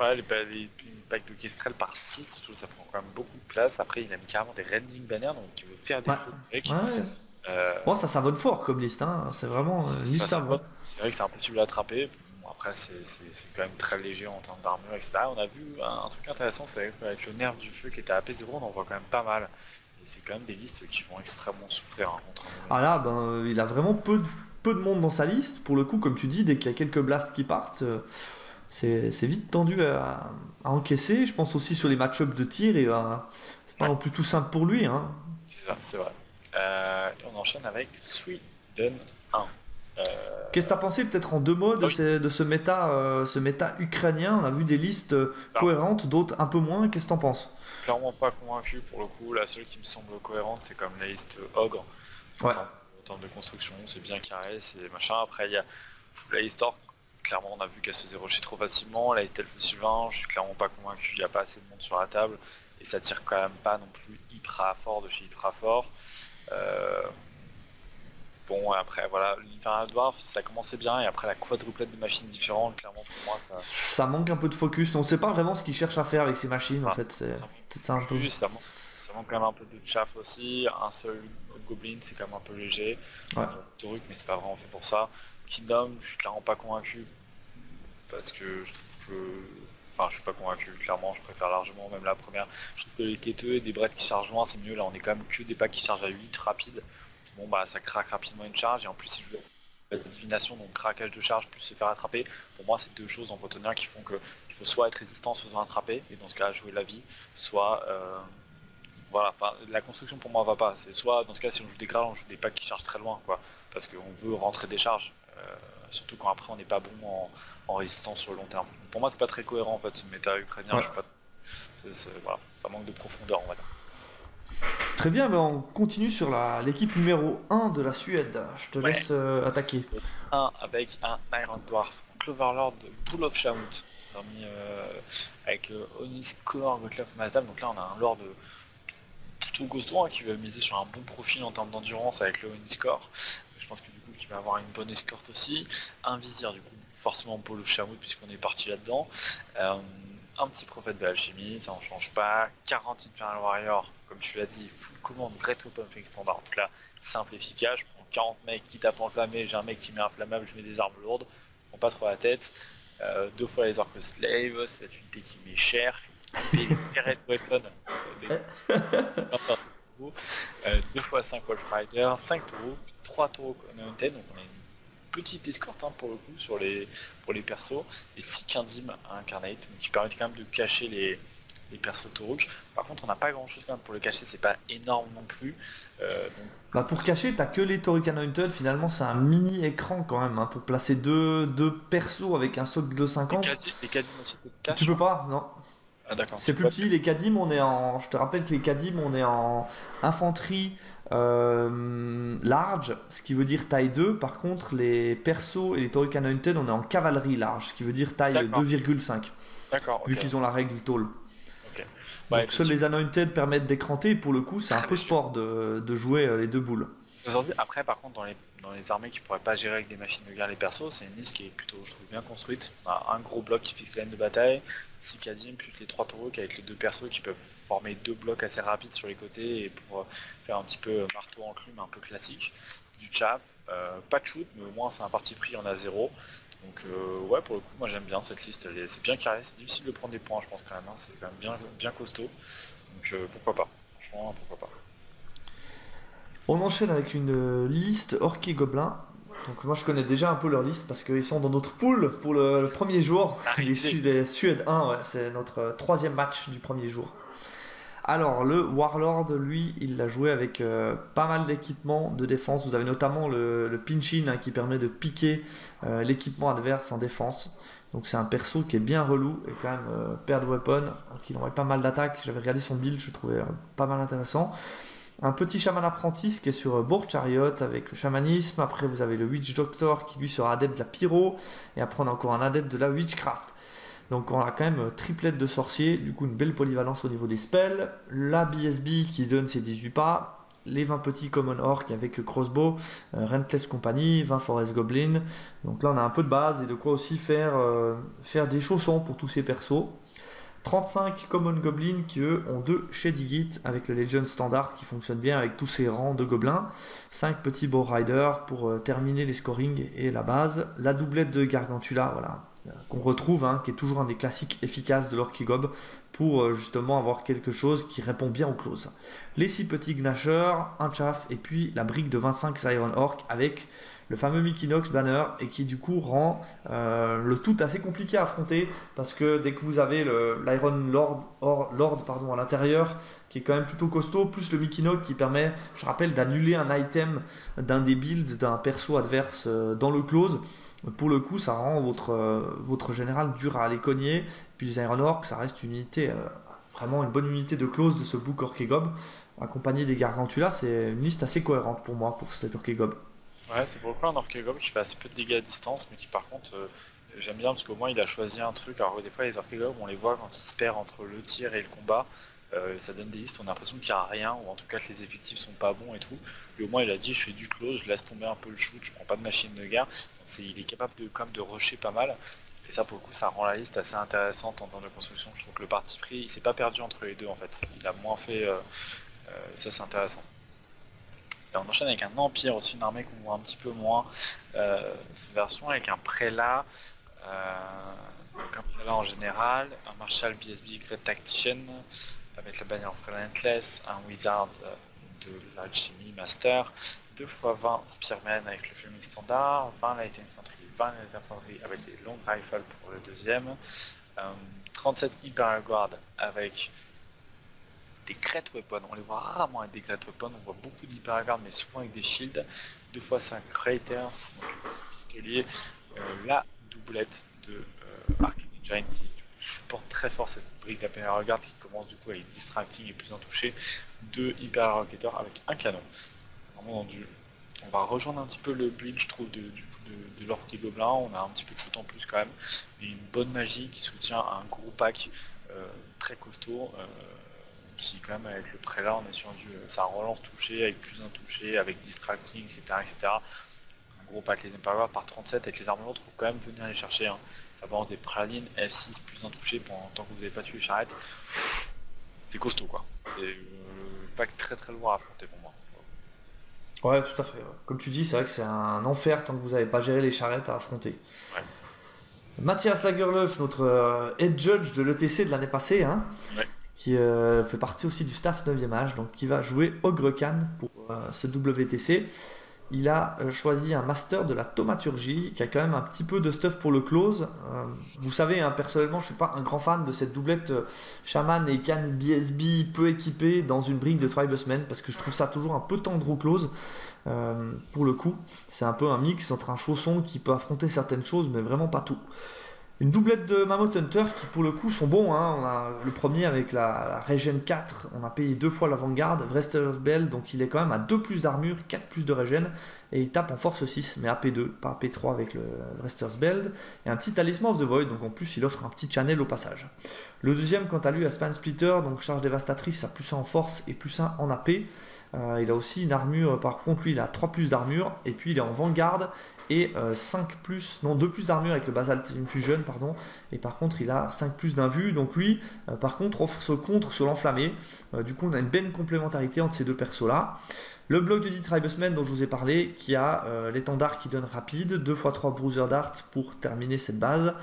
Ouais, les, packs de Kestrel par 6, ça prend quand même beaucoup de place, après il a carrément des Rending Banners, donc il veut faire des choses avec. Euh, bon, ça savonne fort comme liste, hein. c'est vraiment euh, liste C'est vrai que c'est impossible à attraper. après, c'est quand même très léger en termes d'armure, etc. On a vu un, truc intéressant, c'est avec le nerf du feu qui était à AP0, on en voit quand même pas mal. Et c'est quand même des listes qui vont extrêmement souffrir. Hein, ah là, ben, il a vraiment peu de, peu de monde dans sa liste. Pour le coup, comme tu dis, dès qu'il y a quelques blasts qui partent, euh, c'est vite tendu à, encaisser. Je pense aussi sur les match-ups de tir, et c'est pas non plus tout simple pour lui. Hein. C'est ça, c'est vrai. Euh, on enchaîne avec Sweden 1. Euh, Qu'est-ce que tu as pensé peut-être en deux mots de, ce, méta, euh, ce méta ukrainien? On a vu des listes cohérentes, d'autres un peu moins. Qu'est-ce que tu en penses? Clairement pas convaincu pour le coup. La seule qui me semble cohérente, c'est comme la liste Ogre. Ouais. En, termes de construction, c'est bien carré, c'est machin. Après, il y a la liste Orc. Clairement, on a vu qu'elle se rusher trop facilement. La liste Elfe Sylvain, je suis clairement pas convaincu. Il n'y a pas assez de monde sur la table. Et ça tire quand même pas non plus hyper fort de chez hyper fort. Euh, bon, après, voilà, l'Infernal Dwarf, ça commençait bien, et après la quadruplette de machines différentes, clairement pour moi, ça... ça manque un peu de focus. On sait pas vraiment ce qu'il cherche à faire avec ces machines, en fait. C'est peut-être ça un peu. Ça manque, ça manque, quand même un peu de chaff aussi. Un seul Goblin, c'est quand même un peu léger. Ouais. Truc, mais c'est pas vraiment fait pour ça. Kingdom, je suis clairement pas convaincu. Parce que je trouve que Enfin, je suis pas convaincu, clairement, je préfère largement même la première. Je trouve que les quêteux et des brettes qui chargent loin, c'est mieux. Là, on est quand même que des packs qui chargent à 8 rapide. Bon, bah, ça craque rapidement une charge, et en plus, il joue la divination, donc craquage de charge plus se faire attraper. Pour moi, c'est deux choses en bretonneur qui font que il faut soit être résistant se faisant attraper, et dans ce cas, jouer la vie, soit. Euh, voilà, enfin, la construction pour moi va pas. C'est soit, dans ce cas, si on joue des grâles, on joue des packs qui chargent très loin, quoi. Parce qu'on veut rentrer des charges. Euh, surtout quand après on n'est pas bon en, en résistance sur le long terme. Pour moi, c'est pas très cohérent en fait ce méta ukrainien. ça manque de profondeur, on va dire. Très bien, ben on continue sur l'équipe numéro 1 de la Suède. Je te laisse euh, attaquer. 1 avec un Iron Dwarf, Cloverlord de Pool of Shamut, euh, avec euh, Oniscore, Gotlov, Mazdam. Donc là, on a un Lord plutôt costaud hein, qui va miser sur un bon profil en termes d'endurance avec le Oniscore. Je pense que du coup, il va avoir une bonne escorte aussi. Un Vizir, du coup, forcément Polo Chamoud puisqu'on est parti là-dedans. Euh, un petit prophète de l'alchimie, ça ne change pas. 40 Infernal Warrior, comme tu l'as dit, full commande, Weapon Fake Standard. Donc là, simple, efficace. Je prends 40 mecs qui tapent enflammé, j'ai un mec qui met inflammable, je mets des armes lourdes. Je prends pas trop la tête. Euh, deux fois les orques slave, c'est la unité qui met cher. Les Red Weapon, euh, deux fois 5 Wolf Rider, 5 taureaux, 3 taureaux Connoted, donc on a petite escorte hein, pour le coup sur les, pour les persos et 6 Kindim à Incarnate qui permettent quand même de cacher les, les persos Toruk. Par contre on n'a pas grand chose quand même pour le cacher, c'est pas énorme non plus. Euh, bah pour cacher t'as que les Toruk Anointed, finalement c'est un mini écran quand même hein, pour placer deux, deux persos avec un socle de 50. Les Tu peux pas, non. Ah, c'est plus petit, les Kadim on est en. Je te rappelle que les Kadim on est en infanterie euh, large, ce qui veut dire taille 2. Par contre, les persos et les Toric Anointed, on est en cavalerie large, ce qui veut dire taille 2,5. D'accord. Vu qu'ils ont la règle tall. Donc seuls les Anointed permettent d'écranter. Pour le coup, c'est un peu sport de, jouer euh, les deux boules. Aujourd'hui, après, par contre, dans les, dans les armées qui pourraient pas gérer avec des machines de guerre les persos, c'est une liste qui est plutôt, je trouve, bien construite. On a un gros bloc qui fixe la de bataille, 6 Kadim, plus les 3 taureaux avec les deux persos qui peuvent former deux blocs assez rapides sur les côtés et pour euh, faire un petit peu marteau enclume un peu classique. Du chaff, euh, pas de shoot, mais au moins c'est un parti pris, on a zéro. Donc euh, ouais, pour le coup, moi j'aime bien cette liste, c'est bien carré, c'est difficile de prendre des points, je pense quand même, hein. c'est quand même bien, costaud. Donc pourquoi pas, franchement, pourquoi pas. On enchaîne avec une liste et gobelin. Donc moi je connais déjà un peu leur liste parce qu'ils sont dans notre pool pour le, premier jour. Les Suède, Suède 1, c'est notre troisième match du premier jour. Alors le Warlord, lui, il l'a joué avec euh, pas mal d'équipements de défense. Vous avez notamment le, le pinch-in hein, qui permet de piquer euh, l'équipement adverse en défense. Donc c'est un perso qui est bien relou et quand même euh, perdre weapon, qui aurait pas mal d'attaques. J'avais regardé son build, je trouvais pas mal intéressant un petit chaman apprenti qui est sur Bourg Chariot avec le chamanisme. Après, vous avez le Witch Doctor qui lui sera adepte de la pyro. Et après, on a encore un adepte de la Witchcraft. Donc, on a quand même triplette de sorciers. Du coup, une belle polyvalence au niveau des spells. La BSB qui donne ses 18 pas. Les 20 petits Common Orc avec Crossbow, euh, Rentless Company, 20 Forest Goblin. Donc là, on a un peu de base et de quoi aussi faire, euh, faire des chaussons pour tous ces persos. 35 Common Goblins qui eux ont deux Shady Git avec le Legend Standard qui fonctionne bien avec tous ces rangs de gobelins. 5 petits Bow Rider pour euh, terminer les scoring et la base. La doublette de Gargantula, voilà, euh, qu'on retrouve, hein, qui est toujours un des classiques efficaces de l'Orkigob pour euh, justement avoir quelque chose qui répond bien aux clauses. Les 6 petits Gnashers, un chaff et puis la brique de 25 Siren Orc avec le fameux Mickey Knox banner et qui du coup rend euh, le tout assez compliqué à affronter parce que dès que vous avez l'Iron Lord, à l'intérieur qui est quand même plutôt costaud, plus le Mickey Knox qui permet, je rappelle, d'annuler un item d'un des builds d'un perso adverse euh, dans le close. Pour le coup, ça rend votre, euh, votre général dur à aller cogner. Puis les Iron Orcs, ça reste une unité, vraiment une bonne unité de close de ce book Orkegob. Accompagné des Gargantula, c'est une liste assez cohérente pour moi pour cet Orkegob. Ouais, c'est beaucoup un Orkegob qui fait assez peu de dégâts à distance, mais qui par contre, euh, j'aime bien parce qu'au moins il a choisi un truc. Alors des fois, les Orkegobs, on les voit quand ils se perdent entre le tir et le combat. Euh, ça donne des listes, on a l'impression qu'il n'y a rien, ou en tout cas que les effectifs sont pas bons et tout. Et au moins il a dit je fais du close, je laisse tomber un peu le shoot, je prends pas de machine de guerre. il est capable de quand même de rusher pas mal. Et ça pour le coup ça rend la liste assez intéressante en termes de construction. Je trouve que le parti pris, il s'est pas perdu entre les deux en fait. Il a moins fait. Euh, ça c'est intéressant on enchaîne avec un Empire, aussi une armée qu'on voit un petit peu moins. Euh, cette version avec un prélat, euh, un prélat en général, un Marshal BSB Great Tactician avec la bannière Relentless, un Wizard de l'Alchimie Master, 2 x 20 Spearman avec le Flaming Standard, 20 Light Infantry, 20 Light Infantry avec les Long Rifles pour le deuxième, 37 euh, Hyper Guard avec des Great Weapons. On les voit rarement avec des Great Weapons, on voit beaucoup d'hypergarde mais souvent avec des shields. Deux fois 5 Craters. Euh, la doublette de euh, Giant qui supporte très fort cette brique d'hypergarde qui commence du coup avec distracting et plus toucher Deux hyper avec un canon. On va rejoindre un petit peu le build je trouve de, du de, l'orque et gobelin, on a un petit peu de shoot en plus quand même, et une bonne magie qui soutient un gros pack euh, très costaud, euh, qui quand même avec le prélat on est sur du ça relance touché avec plus un touché avec distracting etc etc un gros pack les Emperor par 37 avec les armes lourdes faut quand même venir les chercher hein. ça balance des pralines F6 plus un touché pendant tant que vous n'avez pas tué les charrettes c'est costaud quoi. C'est euh, pack très très lourd à affronter pour moi. Ouais tout à fait comme tu dis c'est vrai que c'est un enfer tant que vous n'avez pas géré les charrettes à affronter. Mathias Lagerlöf, notre euh, head judge de l'ETC de l'année passée, hein, qui euh, fait partie aussi du staff 9e âge, donc qui va jouer Ogre Khan pour euh, ce WTC. Il a euh, choisi un master de la thaumaturgie, qui a quand même un petit peu de stuff pour le close. vous savez, hein, personnellement, je suis pas un grand fan de cette doublette Shaman et Khan BSB peu équipée dans une brique de Tribesman, parce que je trouve ça toujours un peu tendre au close. pour le coup, c'est un peu un mix entre un chausson qui peut affronter certaines choses, mais vraiment pas tout. Une doublette de Mammoth Hunter qui pour le coup sont bons. Hein. On a le premier avec la, Regen 4, on a payé deux fois l'avant-garde. Vrester's Bell, donc il est quand même à 2 plus d'armure, 4 plus de Regen. Et il tape en force 6, mais AP2, pas AP3 avec le Vrester's Bell. Et un petit Talisman of the Void, donc en plus il offre un petit channel au passage. Le deuxième, quant à lui, a Span Splitter, donc charge dévastatrice, a plus 1 en force et plus 1 en AP. Euh, il a aussi une armure, par contre lui il a 3 plus d'armure, et puis il est en Vanguard, et 5 plus, non 2 plus d'armure avec le Basalt Infusion, pardon, et par contre il a 5 plus d'invue, donc lui par contre offre ce contre sur l'enflammé, du coup on a une belle complémentarité entre ces deux persos là. Le bloc du Tribesman dont je vous ai parlé, qui a l'étendard qui donne rapide, 2 x 3 Bruiser Dart pour terminer cette base,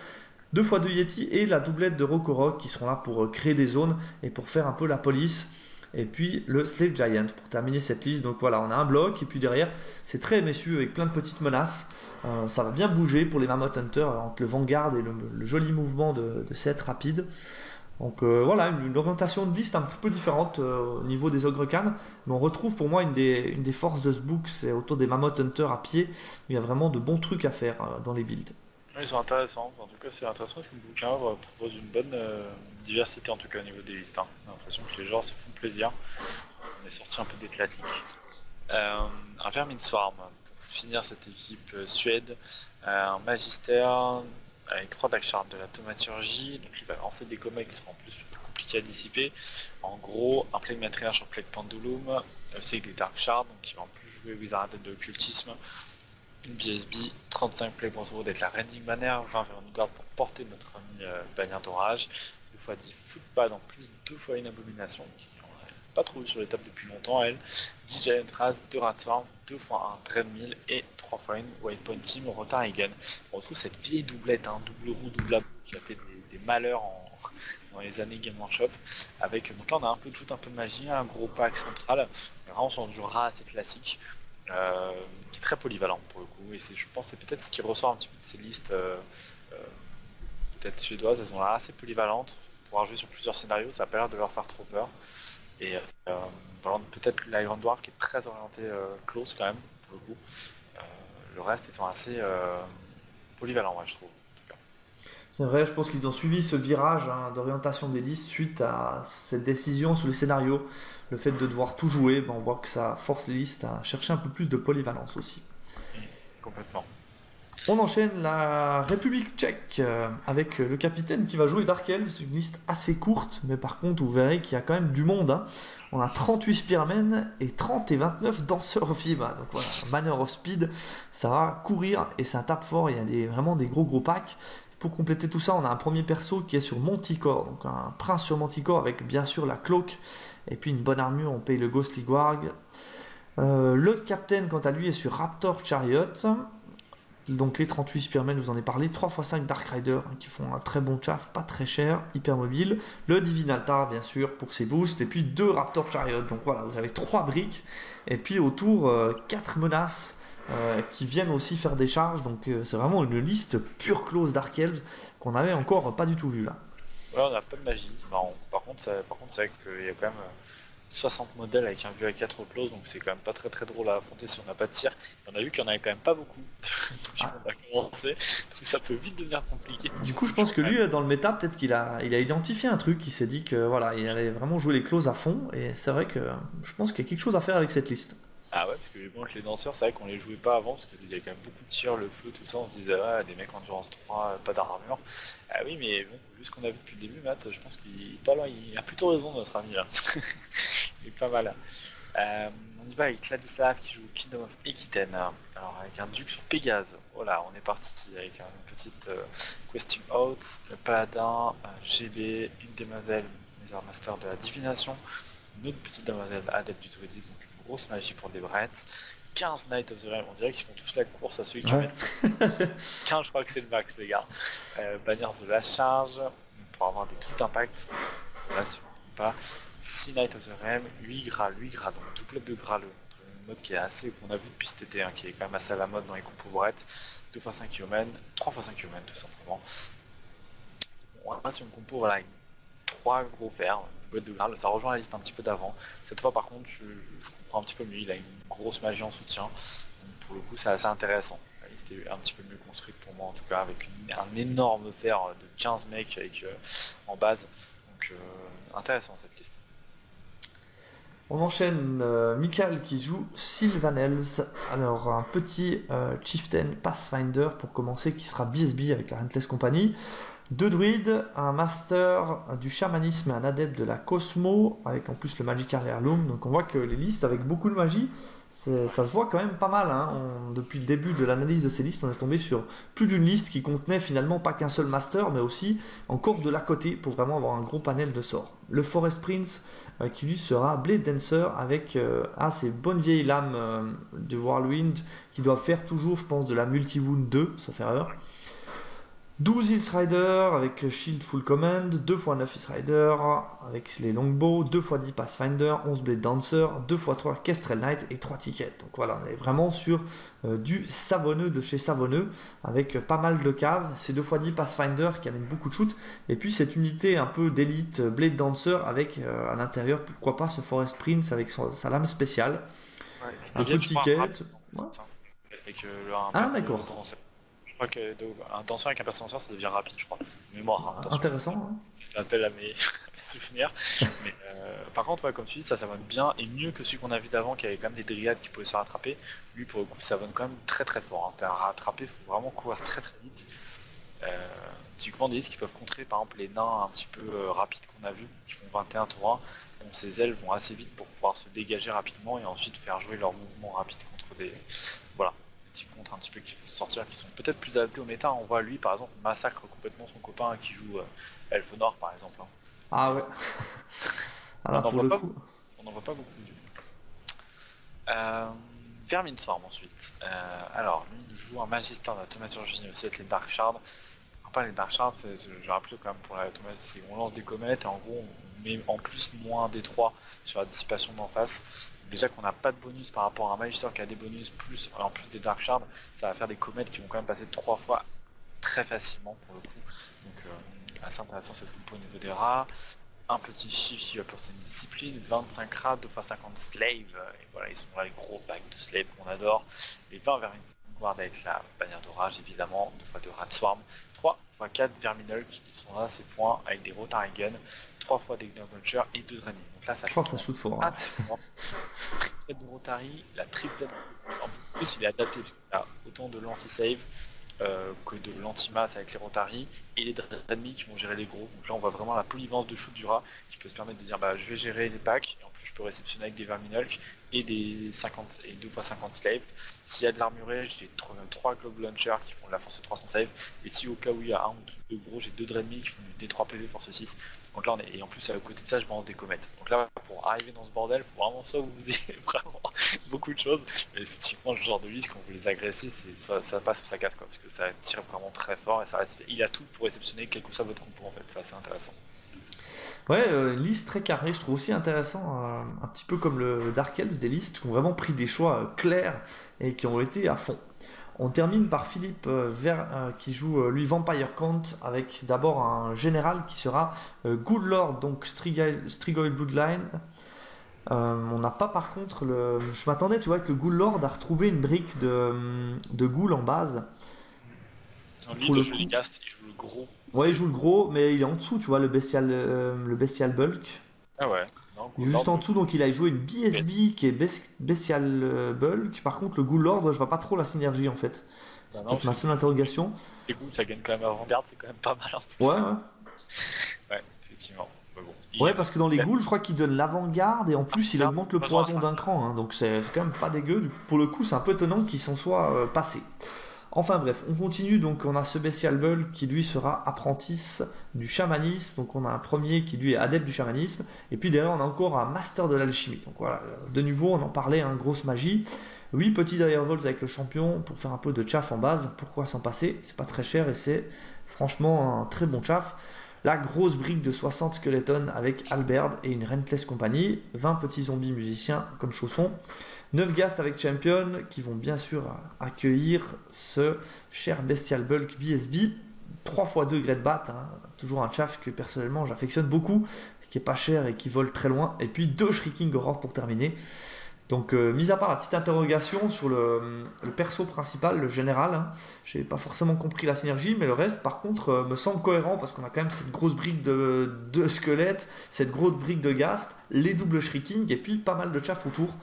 2 x 2 Yeti et la doublette de Rokorok qui seront là pour créer des zones et pour faire un peu la police et puis le Slave Giant pour terminer cette liste. Donc voilà, on a un bloc, et puis derrière, c'est très messieurs avec plein de petites menaces. Euh, ça va bien bouger pour les Mammoth Hunter entre le Vanguard et le, joli mouvement de, de set rapide. Donc euh, voilà, une, orientation de liste un petit peu différente euh, au niveau des Ogre Khan, mais on retrouve pour moi une des, forces de ce book, c'est autour des Mammoth Hunter à pied, il y a vraiment de bons trucs à faire dans les builds. Ils sont intéressants, en tout cas c'est intéressant que le bouquin propose une bonne diversité en tout cas au niveau des listes. J'ai l'impression que les joueurs se font plaisir. On est sorti un peu des classiques. Euh, un Vermin Swarm pour finir cette équipe euh, Suède. Euh, un Magister avec 3 Dark de la thaumaturgie. Donc il va lancer des combats qui seront en plus compliqués à dissiper. En gros, un Plague Matriarch en Plague Pendulum, c'est des Dark Shards, donc il va en plus jouer Wizard de occultisme. Une BSB, 35 Plague d'être la Rending Banner, 20 Garde pour porter notre ami bannière d'orage fois 10 footpad en plus deux fois une abomination qui pas trouvé sur les tables depuis longtemps elle 10 Giant Raz, 2 Ratswarm, 2 fois 1 Dreadmill et 3 fois une White Point Team Retard Again. On retrouve cette vieille doublette, hein, double roue, double qui a fait des, malheurs dans les années Game Workshop. Avec, donc là on a un peu de shoot, un peu de magie, un gros pack central, vraiment sur un jeu assez classique. Euh, qui est très polyvalent pour le coup et je pense c'est peut-être ce qui ressort un petit peu de ces listes euh, euh, peut-être suédoises elles sont là assez polyvalentes pouvoir jouer sur plusieurs scénarios, ça a pas l'air de leur faire trop peur. Et peut-être l'Iron Dwarf qui est très orienté euh, close quand même, pour le coup. Le reste étant assez polyvalent, je trouve. C'est vrai, je pense qu'ils ont suivi ce virage hein, d'orientation des listes suite à cette décision sur les scénarios. Le fait de devoir tout jouer, ben, on voit que ça force les listes à chercher un peu plus de polyvalence aussi. Complètement. On enchaîne la République tchèque euh, avec le capitaine qui va jouer Dark Elves, une liste assez courte, mais par contre vous verrez qu'il y a quand même du monde. Hein. On a 38 Spearmen et 30 et 29 danseurs FIBA. Donc voilà, Manner of Speed, ça va courir et ça tape fort, il y a des, vraiment des gros gros packs. Pour compléter tout ça, on a un premier perso qui est sur Monticore, donc un prince sur Monticore avec bien sûr la cloak et puis une bonne armure, on paye le Ghostly Guard. Euh, le capitaine, quant à lui, est sur Raptor Chariot. Donc les 38 Spearmen, je vous en ai parlé. 3x5 Dark Rider hein, qui font un très bon chaff, pas très cher, hyper mobile. Le Divine Altar, bien sûr, pour ses boosts. Et puis deux Raptor Chariot. Donc voilà, vous avez trois briques. Et puis autour, 4 euh, menaces euh, qui viennent aussi faire des charges. Donc euh, c'est vraiment une liste pure close Dark Elves qu'on avait encore pas du tout vu là. Ouais, on a pas de magie, c'est marrant. Par contre, par contre c'est vrai qu'il y a quand même 60 modèles avec un vue à 4 close, donc c'est quand même pas très très drôle à affronter si on n'a pas de tir. on a vu qu'il y en avait quand même pas beaucoup. Ah. on a commencé, ça peut vite devenir compliqué. Du coup, je pense que lui, dans le méta, peut-être qu'il a, il a identifié un truc, il s'est dit que voilà, il allait vraiment jouer les closes à fond, et c'est vrai que je pense qu'il y a quelque chose à faire avec cette liste. Ah ouais, parce que bon, les danseurs, c'est vrai qu'on les jouait pas avant, parce qu'il y avait quand même beaucoup de tirs, le feu, tout ça, on se disait, ah, des mecs en endurance 3, pas d'armure. Ah oui, mais bon, vu ce qu'on a vu depuis le début, Matt, je pense qu'il pas loin, il a plutôt raison, notre ami, là. il est pas mal. Euh, on y va avec Ladislav qui joue Kingdom of Equiten, alors avec un duc sur Pégase. Voilà, on est parti avec une petite euh, Questing Out, le paladin, GB, une demoiselle, master de la divination, une autre petite demoiselle adepte du tourisme, grosse magie pour des brettes. 15 Knight of the Realm, on dirait qu'ils font tous la course à celui qui ouais. 15 je crois que c'est le max les gars. Euh, bannière de la charge, pour avoir des tout impact. Là si on pas. 6 Knight of the Realm, 8 Graal, 8 Graal, donc double de Graal, une mode qui est assez, qu'on a vu depuis cet été, hein, qui est quand même assez à la mode dans les compos brettes. 2 x 5 human, 3 x 5 human tout simplement. On va passer une compo voilà, avec 3 gros fers, de Graal, ça rejoint la liste un petit peu d'avant. Cette fois par contre je, comprends un petit peu mieux, il a une grosse magie en soutien. pour le coup c'est assez intéressant. Il était un petit peu mieux construit pour moi en tout cas avec un énorme fer de 15 mecs avec, euh, en base. Donc euh, intéressant cette liste. On enchaîne euh, Mikal qui joue Sylvanels. Alors un petit Chieftain Pathfinder pour commencer qui sera BSB avec la Rentless Company. Deux druides, un master du chamanisme et un adepte de la cosmo, avec en plus le Magical Heirloom. Donc on voit que les listes avec beaucoup de magie, ça se voit quand même pas mal. Hein. depuis le début de l'analyse de ces listes, on est tombé sur plus d'une liste qui contenait finalement pas qu'un seul master, mais aussi encore de la côté pour vraiment avoir un gros panel de sorts. Le Forest Prince, euh, qui lui sera Blade Dancer avec euh, ah, ces bonnes vieilles lames euh, de Whirlwind qui doivent faire toujours, je pense, de la Multi-Wound 2, sauf erreur. 12 Hills Rider avec Shield Full Command, 2 x 9 Hills Rider avec les Longbow, 2 x 10 Pathfinder, 11 Blade Dancer, 2 x 3 Kestrel Knight et 3 tickets. Donc voilà, on est vraiment sur euh, du savonneux de chez savonneux avec pas mal de caves. C'est 2 x 10 Pathfinder qui amène beaucoup de shoot. Et puis cette unité un peu d'élite euh, Blade Dancer avec euh, à l'intérieur, pourquoi pas ce Forest Prince avec sa lame spéciale. Ouais, un peu de tickets. ah d'accord crois qu'un danseur avec un personnage ça devient rapide, je crois. Mémoire. Hein, Intéressant. Hein. Je à mes souvenirs. Mais, euh, par contre, comme tu dis, ça savonne bien et mieux que celui qu'on a vu d'avant qui avait quand même des dryades qui pouvaient se rattraper. Lui, pour le coup, ça savonne quand même très très fort. Hein. T'as il faut vraiment courir très très vite. Euh, typiquement des listes qui peuvent contrer par exemple les nains un petit peu euh, rapides qu'on a vu, qui font 21 tours 1, donc ces ailes vont assez vite pour pouvoir se dégager rapidement et ensuite faire jouer leur mouvement rapide contre des. Voilà contre un petit peu qui faut sortir, qui sont peut-être plus adaptés au méta. On voit lui par exemple massacre complètement son copain qui joue euh, Elfenor par exemple. Hein. Ah ouais. on n'en voit, pas, voit pas beaucoup du euh, Verminstorm ensuite. Euh, alors lui il joue un Magister de la thaumaturgie aussi avec les Dark Shards. Pas les Dark Shards, je rappelle quand même pour la c'est on lance des comètes et en gros on met en plus moins des 3 sur la dissipation d'en face déjà qu'on n'a pas de bonus par rapport à un Magister qui a des bonus, plus en plus des Dark Shards, ça va faire des comètes qui vont quand même passer trois fois très facilement pour le coup. Donc euh, assez intéressant cette coupe au niveau des rats. Un petit chiffre qui va porter une discipline, 25 rats, 2 x 50 slaves, et voilà, ils sont là les gros packs de slaves qu'on adore. Et 20 vers une guarde avec la bannière d'orage évidemment, 2 fois 2 rat swarm, 3 x 4 verminol qui sont là ces points avec des rotary guns, 3 fois des Vulture et 2 Dreaming. Donc là ça, Je pense ça shoot fort. Hein. de Rotary, la triplette en plus il est adapté parce qu'il a autant de l'anti-save euh, que de l'anti-masse avec les Rotary et les ennemis qui vont gérer les gros. Donc là on voit vraiment la polyvalence de shoot du rat qui peut se permettre de dire bah je vais gérer les packs et en plus je peux réceptionner avec des Verminulk et des 50 et 2 x 50 slaves. S'il y a de l'armuré, j'ai 3 globe launchers qui font de la force 300 save et si au cas où il y a un ou deux gros, j'ai 2 Dreadnoughts qui font des 3 PV force 6. Donc là on est et en plus à côté de ça je lance des comètes. Donc là pour arriver dans ce bordel, faut vraiment ça vous ayez vraiment beaucoup de choses. Mais si tu prends le genre de liste quand vous les agressez, ça, ça passe ou ça casse quoi, parce que ça tire vraiment très fort et ça reste... il a tout pour réceptionner quel que soit votre compo en fait, c'est assez intéressant. Ouais, euh, liste très carrée, je trouve aussi intéressant, un petit peu comme le Dark Elves, des listes qui ont vraiment pris des choix euh, clairs et qui ont été à fond. On termine par Philippe Ver, qui joue lui Vampire Count avec d'abord un général qui sera Good Lord, donc Strigoi Bloodline. on n'a pas par contre le. Je m'attendais, tu vois, que le Ghoul Lord a retrouvé une brique de, de Ghoul en base. Pour le il joue le gros. Ouais, il joue le gros, mais il est en dessous, tu vois, le bestial, euh, le bestial bulk. Ah ouais. Est juste en dessous, donc il a joué une BSB qui est bestial bulk. Par contre, le Ghoul Lord, je vois pas trop la synergie en fait. C'est bah ma seule interrogation. C'est cool, ça gagne quand même avant-garde, c'est quand même pas mal. ouais, ouais. ouais, effectivement. Ouais, parce que dans les ghouls, je crois qu'il donne l'avant-garde et en plus il augmente le poison d'un cran, hein, donc c'est quand même pas dégueu. Pour le coup, c'est un peu étonnant qu'il s'en soit euh, passé. Enfin bref, on continue, donc on a ce Bestial Bull qui lui sera apprentice du chamanisme, donc on a un premier qui lui est adepte du chamanisme, et puis derrière on a encore un master de l'alchimie. Donc voilà, de nouveau on en parlait, hein, grosse magie. Oui, petit vols avec le champion pour faire un peu de chaff en base, pourquoi s'en passer? C'est pas très cher et c'est franchement un très bon chaff. La grosse brique de 60 skeletons avec Albert et une Rentless compagnie, 20 petits zombies musiciens comme chaussons. 9 Gast avec Champion qui vont bien sûr accueillir ce cher Bestial Bulk BSB. 3 x 2 Great Bat, toujours un chaff que personnellement j'affectionne beaucoup, qui est pas cher et qui vole très loin. Et puis 2 Shrieking Horror pour terminer. Donc, euh, mis à part la petite interrogation sur le, le perso principal, le général, hein, j'ai pas forcément compris la synergie, mais le reste, par contre, euh, me semble cohérent parce qu'on a quand même cette grosse brique de, de squelette, cette grosse brique de Gast, les doubles shrieking et puis pas mal de chaff autour.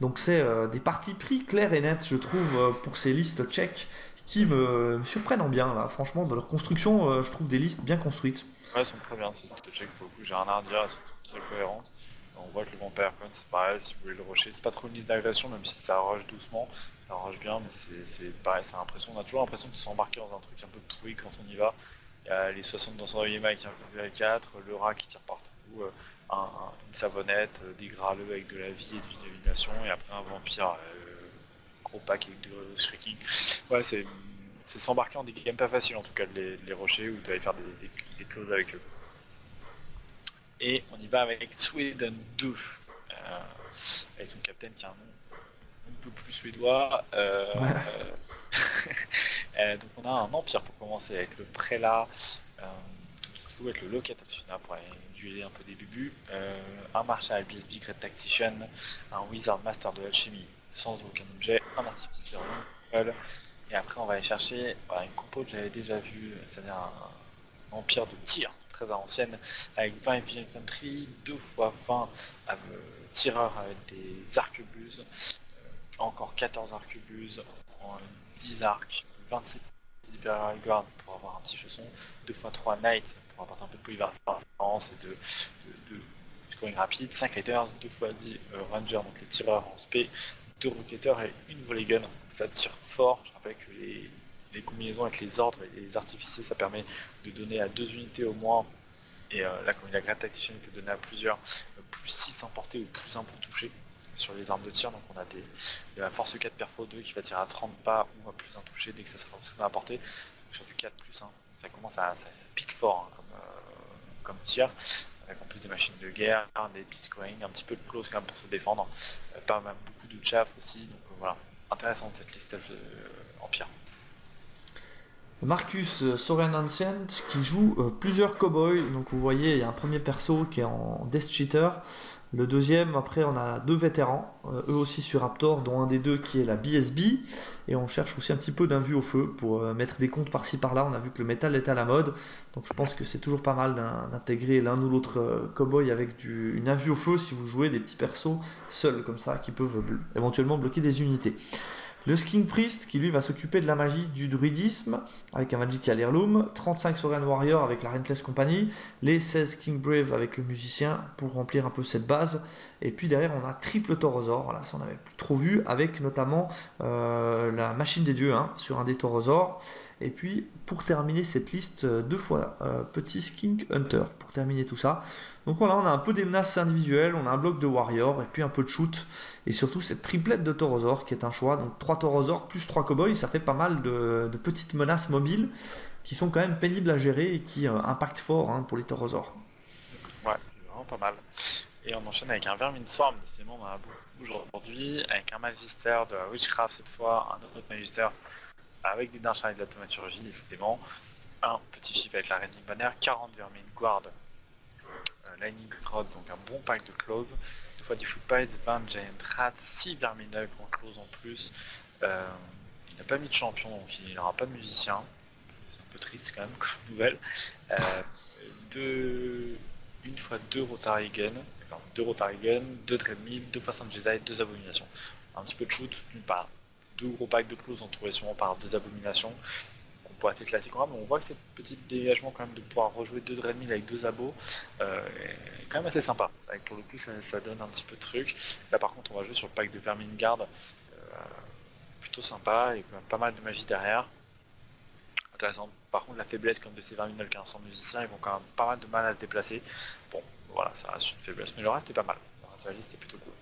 Donc, c'est euh, des parties pris claires et nettes, je trouve, euh, pour ces listes tchèques qui me, me surprennent en bien, là. Franchement, dans leur construction, euh, je trouve des listes bien construites. Ouais, elles sont très bien, ces listes check pour le coup, j'ai rien à redire, elles sont très cohérentes. On voit que le Vampire Con c'est pareil, si vous voulez le rusher, c'est pas trop une liste d'agression, même si ça rush doucement, ça rush bien, mais c'est- pareil, c'est l'impression, on a toujours l'impression de s'embarquer dans un truc un peu pourri quand on y va. Il y a les 60 dans son avec un 4 le rat qui tire partout, un- un- une savonnette, euh, des graleux avec de la vie et de divination, et après un vampire euh, gros pack avec de shrieking. Ouais, c'est c'est s'embarquer en des games pas faciles en tout cas de les, de les rusher ou d'aller faire des, des, des closes avec eux. Et on y va avec Sweden 2, euh, avec son capitaine qui a un nom un peu plus suédois. euh, donc on a un empire pour commencer avec le prélat, avec le locat of Suna pour aller un peu des débuts, euh, un marshal BSB Great Tactician, un wizard master de l'alchimie sans aucun objet, un artificier seul, et après on va aller chercher voilà, une compo que j'avais déjà vue, c'est-à-dire un, un empire de tir très à l'ancienne, avec 20 Heavy Infantry, 2 x 20 avec, euh, tireurs avec des arquebuses, euh, encore 14 arquebuses, en 10 arcs, 26 Imperial Guard pour avoir un petit chausson, 2 x 3 Knights pour apporter un peu de polyvalence et de, de, de scoring rapide, 5 Raiders, 2 x 10 euh, Rangers, donc les tireurs en spé, 2 Rocketeurs et une Volley Gun. Ça tire fort, je rappelle que les, combinaisons avec les ordres et les artificiers, ça permet de donner à deux unités au moins, et euh, là comme il a Great Tactician, il peut donner à plusieurs, euh, plus 6 en portée ou plus 1 pour toucher sur les armes de tir, donc on a des, de la force 4 perfo 2 qui va tirer à 30 pas ou à plus 1 touché dès que ça sera ça à portée, sur du 4 plus 1, ça commence à, pique fort hein, comme, tir, avec en plus des machines de guerre, des petits scoring, un petit peu de close quand même pour se défendre, euh, pas même beaucoup de chaff aussi, donc euh, voilà, intéressante cette liste Empire. Marcus euh, Soren Ancient qui joue plusieurs cowboys. Donc vous voyez, il y a un premier perso qui est en Death Cheater. Le deuxième, après, on a deux vétérans, euh, eux aussi sur Raptor, dont un des deux qui est la BSB. Et on cherche aussi un petit peu d'un vu au feu pour euh, mettre des comptes par-ci par-là. On a vu que le métal est à la mode. Donc je pense que c'est toujours pas mal d'in- d'intégrer l'un ou l'autre euh, cowboy avec une invue au feu si vous jouez des petits persos seuls comme ça qui peuvent éventuellement bloquer des unités. Le Sking Priest qui lui va s'occuper de la magie du druidisme avec un Magical Heirloom, 35 Saurian Warrior avec la Rentless Company, les 16 King Brave avec le musicien pour remplir un peu cette base. Et puis derrière on a triple Taurosaur, ça on avait plus trop vu, avec notamment euh, la machine des dieux hein, sur un des Taurosaurs. Et puis pour terminer cette liste, euh, deux fois euh, petit Skink Hunter pour terminer tout ça. Donc voilà, on a un peu des menaces individuelles, on a un bloc de Warrior et puis un peu de shoot. Et surtout cette triplette de Taurosaur qui est un choix. Donc 3 Taurosaurs plus 3 Cowboys, ça fait pas mal de, petites menaces mobiles qui sont quand même pénibles à gérer et qui euh, impactent fort hein, pour les Taurosaurs. Ouais, c'est vraiment pas mal. Et on enchaîne avec un Vermin Swarm, décidément on a beaucoup aujourd'hui, avec un Magister de Witchcraft cette fois, un autre Magister avec des Dark et de la Thaumaturgie, décidément, un petit chip avec la Raining Banner, 40 Vermin Guard, euh, Lightning Rod, donc un bon pack de close, deux fois du Footpies, 20 Giant Rats, 6 Verminug en close en plus, euh, il n'a pas mis de champion donc il n'aura pas de musicien, c'est un peu triste quand même comme nouvelle, euh, une fois deux Rotary Gun, enfin, deux Rotary Gun, deux Dreadmill, deux fois Jedi, deux Abominations. Un petit peu de shoot, d'une part. Deux gros packs de close entourés souvent par deux Abominations. Compo assez classique en mais on voit que cette petite dégagement quand même de pouvoir rejouer deux Dreadmill avec deux abos euh, est quand même assez sympa. Avec, pour le coup ça, donne un petit peu de truc. Là par contre on va jouer sur le pack de Vermin Guard. euh, plutôt sympa et pas mal de magie derrière intéressant. Par contre, la faiblesse comme de ces 20 000 1500 musiciens, ils vont quand même pas mal de mal à se déplacer. Bon, voilà, ça reste une faiblesse, mais le reste est pas mal. Le reste est plutôt cool.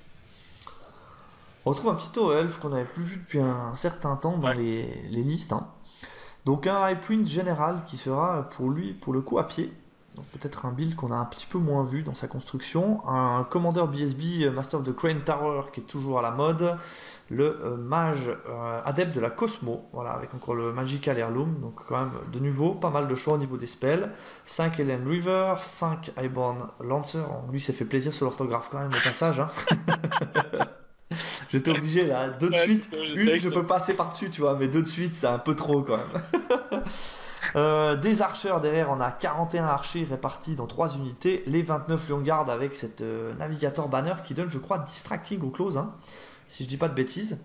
On retrouve un petit elfe qu'on n'avait plus vu depuis un certain temps dans Ouais. les, les listes. hein. Donc un high point général qui sera pour lui, pour le coup, à pied. Donc peut-être un build qu'on a un petit peu moins vu dans sa construction. Un commandeur BSB Master of the Crane Tower qui est toujours à la mode. Le euh, mage euh, adepte de la Cosmo, voilà, avec encore le Magical Heirloom. Donc quand même de nouveau, pas mal de choix au niveau des spells. 5 Ellen River, 5 Highborn Lancer. On lui s'est fait plaisir sur l'orthographe quand même au passage. hein. J'étais obligé là, deux de suite. Une, je peux passer par-dessus, tu vois, mais deux de suite, c'est un peu trop quand même. Euh, des archers derrière, on a 41 archers répartis dans 3 unités, les 29 lions garde avec cette euh, navigateur banner qui donne, je crois, distracting au close, hein, si je dis pas de bêtises.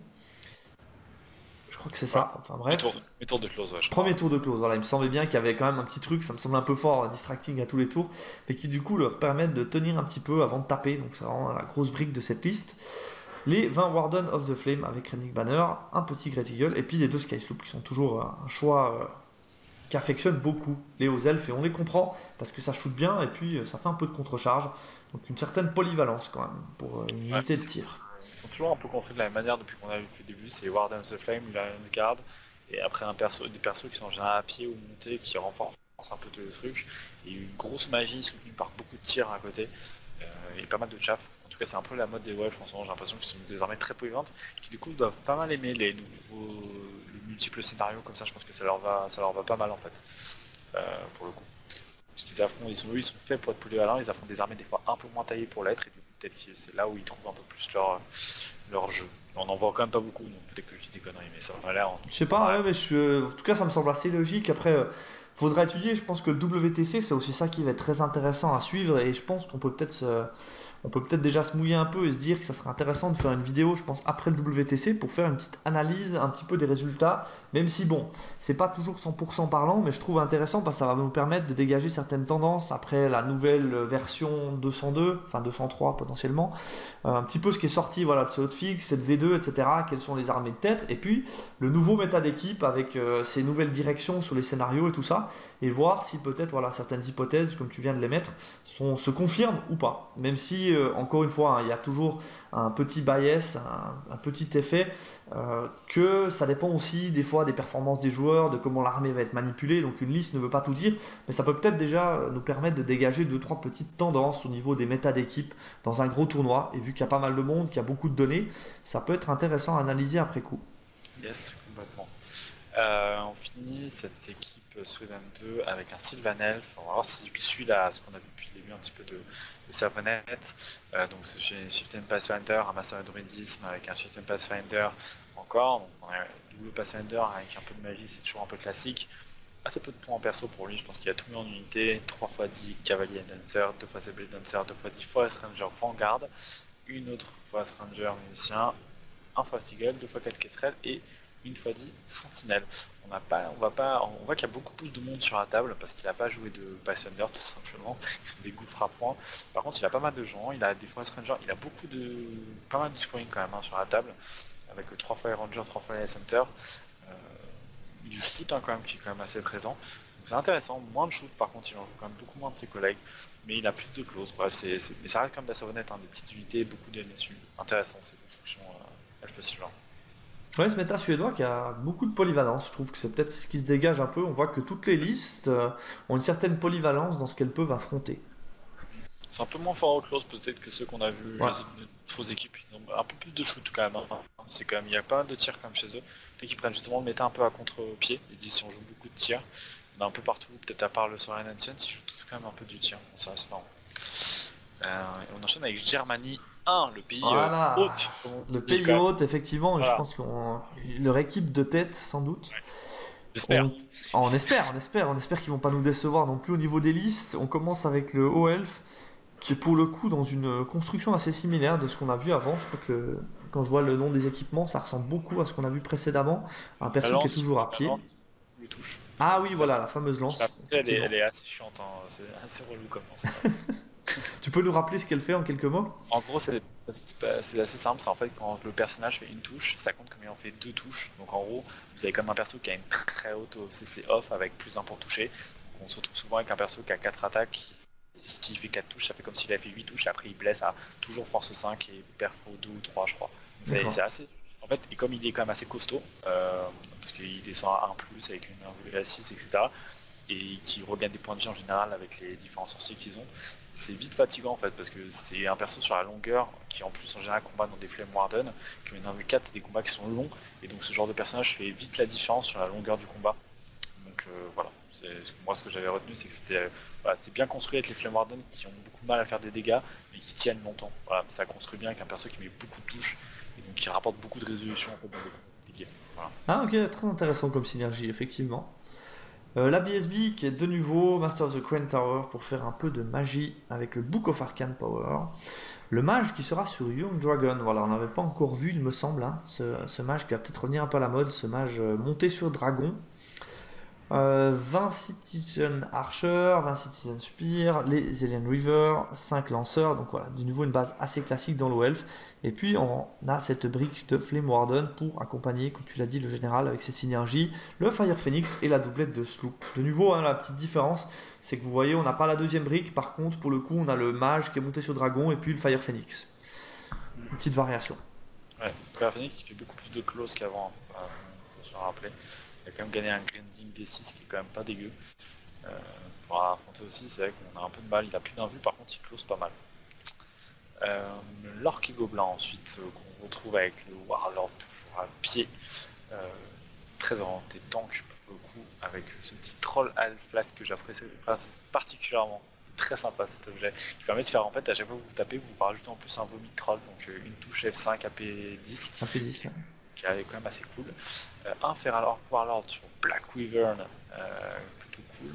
Je crois que c'est ça. Enfin bref. Premier tour, de close, ouais, Premier tour de close, voilà. Il me semblait bien qu'il y avait quand même un petit truc, ça me semble un peu fort, distracting à tous les tours, mais qui du coup leur permettent de tenir un petit peu avant de taper. Donc c'est vraiment la grosse brique de cette liste les 20 Warden of the Flame avec Renick Banner, un petit Great Eagle, et puis les deux Skysloop qui sont toujours un choix euh, qui affectionne beaucoup les hauts elfes, et on les comprend parce que ça shoot bien, et puis euh, ça fait un peu de contre-charge, donc une certaine polyvalence quand même pour euh, une unité de tir. Ils sont toujours un peu construits de la même manière depuis qu'on a vu depuis le début, c'est Warden of the Flame, Lion Guard, et après un perso, des persos qui sont en général à pied ou montés, qui renforcent un peu tous les trucs, et une grosse magie soutenue par beaucoup de tirs à côté, et pas mal de chaff c'est un peu la mode des Wolves en ce moment, j'ai l'impression qu'ils sont désormais très polyvalentes, qui du coup doivent pas mal aimer les nouveaux multiples scénarios comme ça, je pense que ça leur va ça leur va pas mal en fait. Euh, pour le coup. Parce qu'ils affrontent, ils sont, eux, ils sont faits pour être polyvalents, ils affrontent des armées des fois un peu moins taillées pour l'être, et du coup peut-être que c'est là où ils trouvent un peu plus leur, leur jeu. On en voit quand même pas beaucoup, donc peut-être que je dis des conneries, mais ça va l'air. Je sais pas, mais je, en tout cas ça me semble assez logique. Après, euh, faudra étudier. Je pense que le WTC, c'est aussi ça qui va être très intéressant à suivre, et je pense qu'on peut peut-être se on peut peut-être déjà se mouiller un peu et se dire que ça serait intéressant de faire une vidéo, je pense, après le WTC pour faire une petite analyse un petit peu des résultats, même si bon, c'est pas toujours 100% parlant, mais je trouve intéressant parce que ça va nous permettre de dégager certaines tendances après la nouvelle version 202, enfin 203 potentiellement, euh, un petit peu ce qui est sorti voilà, de ce hotfix, cette V2, etc., quelles sont les armées de tête, et puis le nouveau méta d'équipe avec euh, ces nouvelles directions sur les scénarios et tout ça, et voir si peut-être voilà, certaines hypothèses, comme tu viens de les mettre, sont, se confirment ou pas, même si euh, encore une fois, hein, il y a toujours un petit bias, un, petit effet, euh, que ça dépend aussi des fois des performances des joueurs, de comment l'armée va être manipulée. Donc une liste ne veut pas tout dire, mais ça peut peut-être déjà nous permettre de dégager deux trois petites tendances au niveau des méta d'équipe dans un gros tournoi. Et vu qu'il y a pas mal de monde, qu'il y a beaucoup de données, ça peut être intéressant à analyser après coup. Yes, complètement. Euh, on finit cette équipe Sweden 2 avec un Sylvan Elf. On va voir si je suis là, ce qu'on a vu depuis un petit peu de, Servonet. Euh, donc j'ai Shift and Pathfinder, un Master Druidisme avec un Shift and Pathfinder encore. On un double Pathfinder avec un peu de magie, c'est toujours un peu classique. Assez peu de points en perso pour lui, je pense qu'il a tout mis en unité. 3 fois 10 Cavalier Hunter, 2 fois Blade Hunter, 2 fois 10 Forest Ranger Vanguard, une autre Forest Ranger Musicien, un fois Eagle, 2 fois 4 Kestrel et une fois 10 Sentinelle on pas, on va pas, on voit qu'il y a beaucoup plus de monde sur la table parce qu'il n'a pas joué de Pathfinder tout simplement, sont des à points. Par contre, il a pas mal de gens, il a des Forest Rangers, il a beaucoup de, pas mal de scoring quand même hein, sur la table, avec 3 fois les Rangers, 3 fois les Center. Euh, du shoot hein, quand même qui est quand même assez présent. C'est intéressant, moins de shoot par contre, il en joue quand même beaucoup moins de ses collègues, mais il a plus de close. Bref, c'est, mais ça reste quand même de la savonnette, hein, des petites unités, beaucoup d'MSU. Intéressant ces constructions euh, Ouais, ce méta suédois qui a beaucoup de polyvalence. Je trouve que c'est peut-être ce qui se dégage un peu. On voit que toutes les listes euh, ont une certaine polyvalence dans ce qu'elles peuvent affronter. C'est un peu moins fort close peut-être que ceux qu'on a vu les autres équipes. Ils ont un peu plus de shoot quand même. Hein. C'est quand même, il y a pas de tirs comme chez eux. Peut-être qu'ils prennent justement le méta un peu à contre-pied. Ils disent si on joue beaucoup de tirs. On a un peu partout, peut-être à part le Soren si je trouve quand même un peu du tir. Bon, ça reste marrant. Euh, on enchaîne avec Germanie le pays euh, hôte. Le pays hôte, effectivement, je pense qu'on leur équipe de tête, sans doute. J'espère. On... espère, on espère, on espère qu'ils vont pas nous décevoir non plus au niveau des listes. On commence avec le haut elf, qui est pour le coup dans une construction assez similaire de ce qu'on a vu avant. Je crois que quand je vois le nom des équipements, ça ressemble beaucoup à ce qu'on a vu précédemment. Un perso qui est toujours à pied. Ah oui, voilà, la fameuse lance. Elle est, assez chiante, hein. c'est assez relou comme lance. tu peux nous rappeler ce qu'elle fait en quelques mots? En gros, c'est assez simple. C'est en fait quand le personnage fait une touche, ça compte comme il en fait deux touches. Donc en gros, vous avez comme un perso qui a une très haute CC off avec plus 1 pour toucher. on se retrouve souvent avec un perso qui a 4 attaques. S'il fait 4 touches, ça fait comme s'il avait fait 8 touches. Après, il blesse à toujours force 5 et perfo 2 ou 3, je crois. C'est assez. En fait, et comme il est quand même assez costaud, euh, parce qu'il descend à 1 plus avec une 1 6, etc. Et qui regagne des points de vie en général avec les différents sorciers qu'ils ont, c'est vite fatigant en fait parce que c'est un perso sur la longueur qui en plus en général combat dans des Flame Warden, qui dans v 4 c'est des combats qui sont longs et donc ce genre de personnage fait vite la différence sur la longueur du combat. Donc euh, voilà, moi ce que j'avais retenu c'est que c'était euh, c'est bien construit avec les Flame Warden qui ont beaucoup de mal à faire des dégâts mais qui tiennent longtemps. Voilà, ça construit bien avec un perso qui met beaucoup de touches et donc qui rapporte beaucoup de résolution en fait, Ah ok, très intéressant comme synergie, effectivement. Euh, la BSB qui est de nouveau Master of the Crane Tower pour faire un peu de magie avec le Book of Arcane Power. Le mage qui sera sur Young Dragon, voilà, on n'avait pas encore vu, il me semble, hein, ce, ce, mage qui va peut-être revenir un peu à la mode, ce mage euh, monté sur dragon, 20 euh, Citizen Archer, 20 Citizen Spear, les Alien River, 5 lanceurs, donc voilà, du nouveau une base assez classique dans low elf. Et puis on a cette brique de Flame Warden pour accompagner, comme tu l'as dit, le général avec ses synergies, le Fire Phoenix et la doublette de Sloop. De nouveau, hein, la petite différence, c'est que vous voyez, on n'a pas la deuxième brique, par contre, pour le coup, on a le mage qui est monté sur dragon et puis le Fire Phoenix. Une petite variation. Ouais, le Fire Phoenix qui fait beaucoup plus de close qu'avant, hein, je me rappeler. Il a quand même gagné un grinding D6 qui est quand même pas dégueu. Euh, pour affronter aussi, c'est vrai qu'on a un peu de mal. Il a plus d'un vue, par contre il close pas mal. Euh, L'orc et gobelin ensuite, euh, qu'on retrouve avec le Warlord toujours à pied. Euh, très orienté tank pour le coup, avec ce petit troll flat que j'apprécie particulièrement. Très sympa cet objet, qui permet de faire en fait à chaque fois que vous tapez, vous rajoutez en plus un vomi troll, donc une touche F5 AP10. AP10, qui est quand même assez cool. Euh, un Feral Warlord sur Black Wyvern, euh, plutôt cool,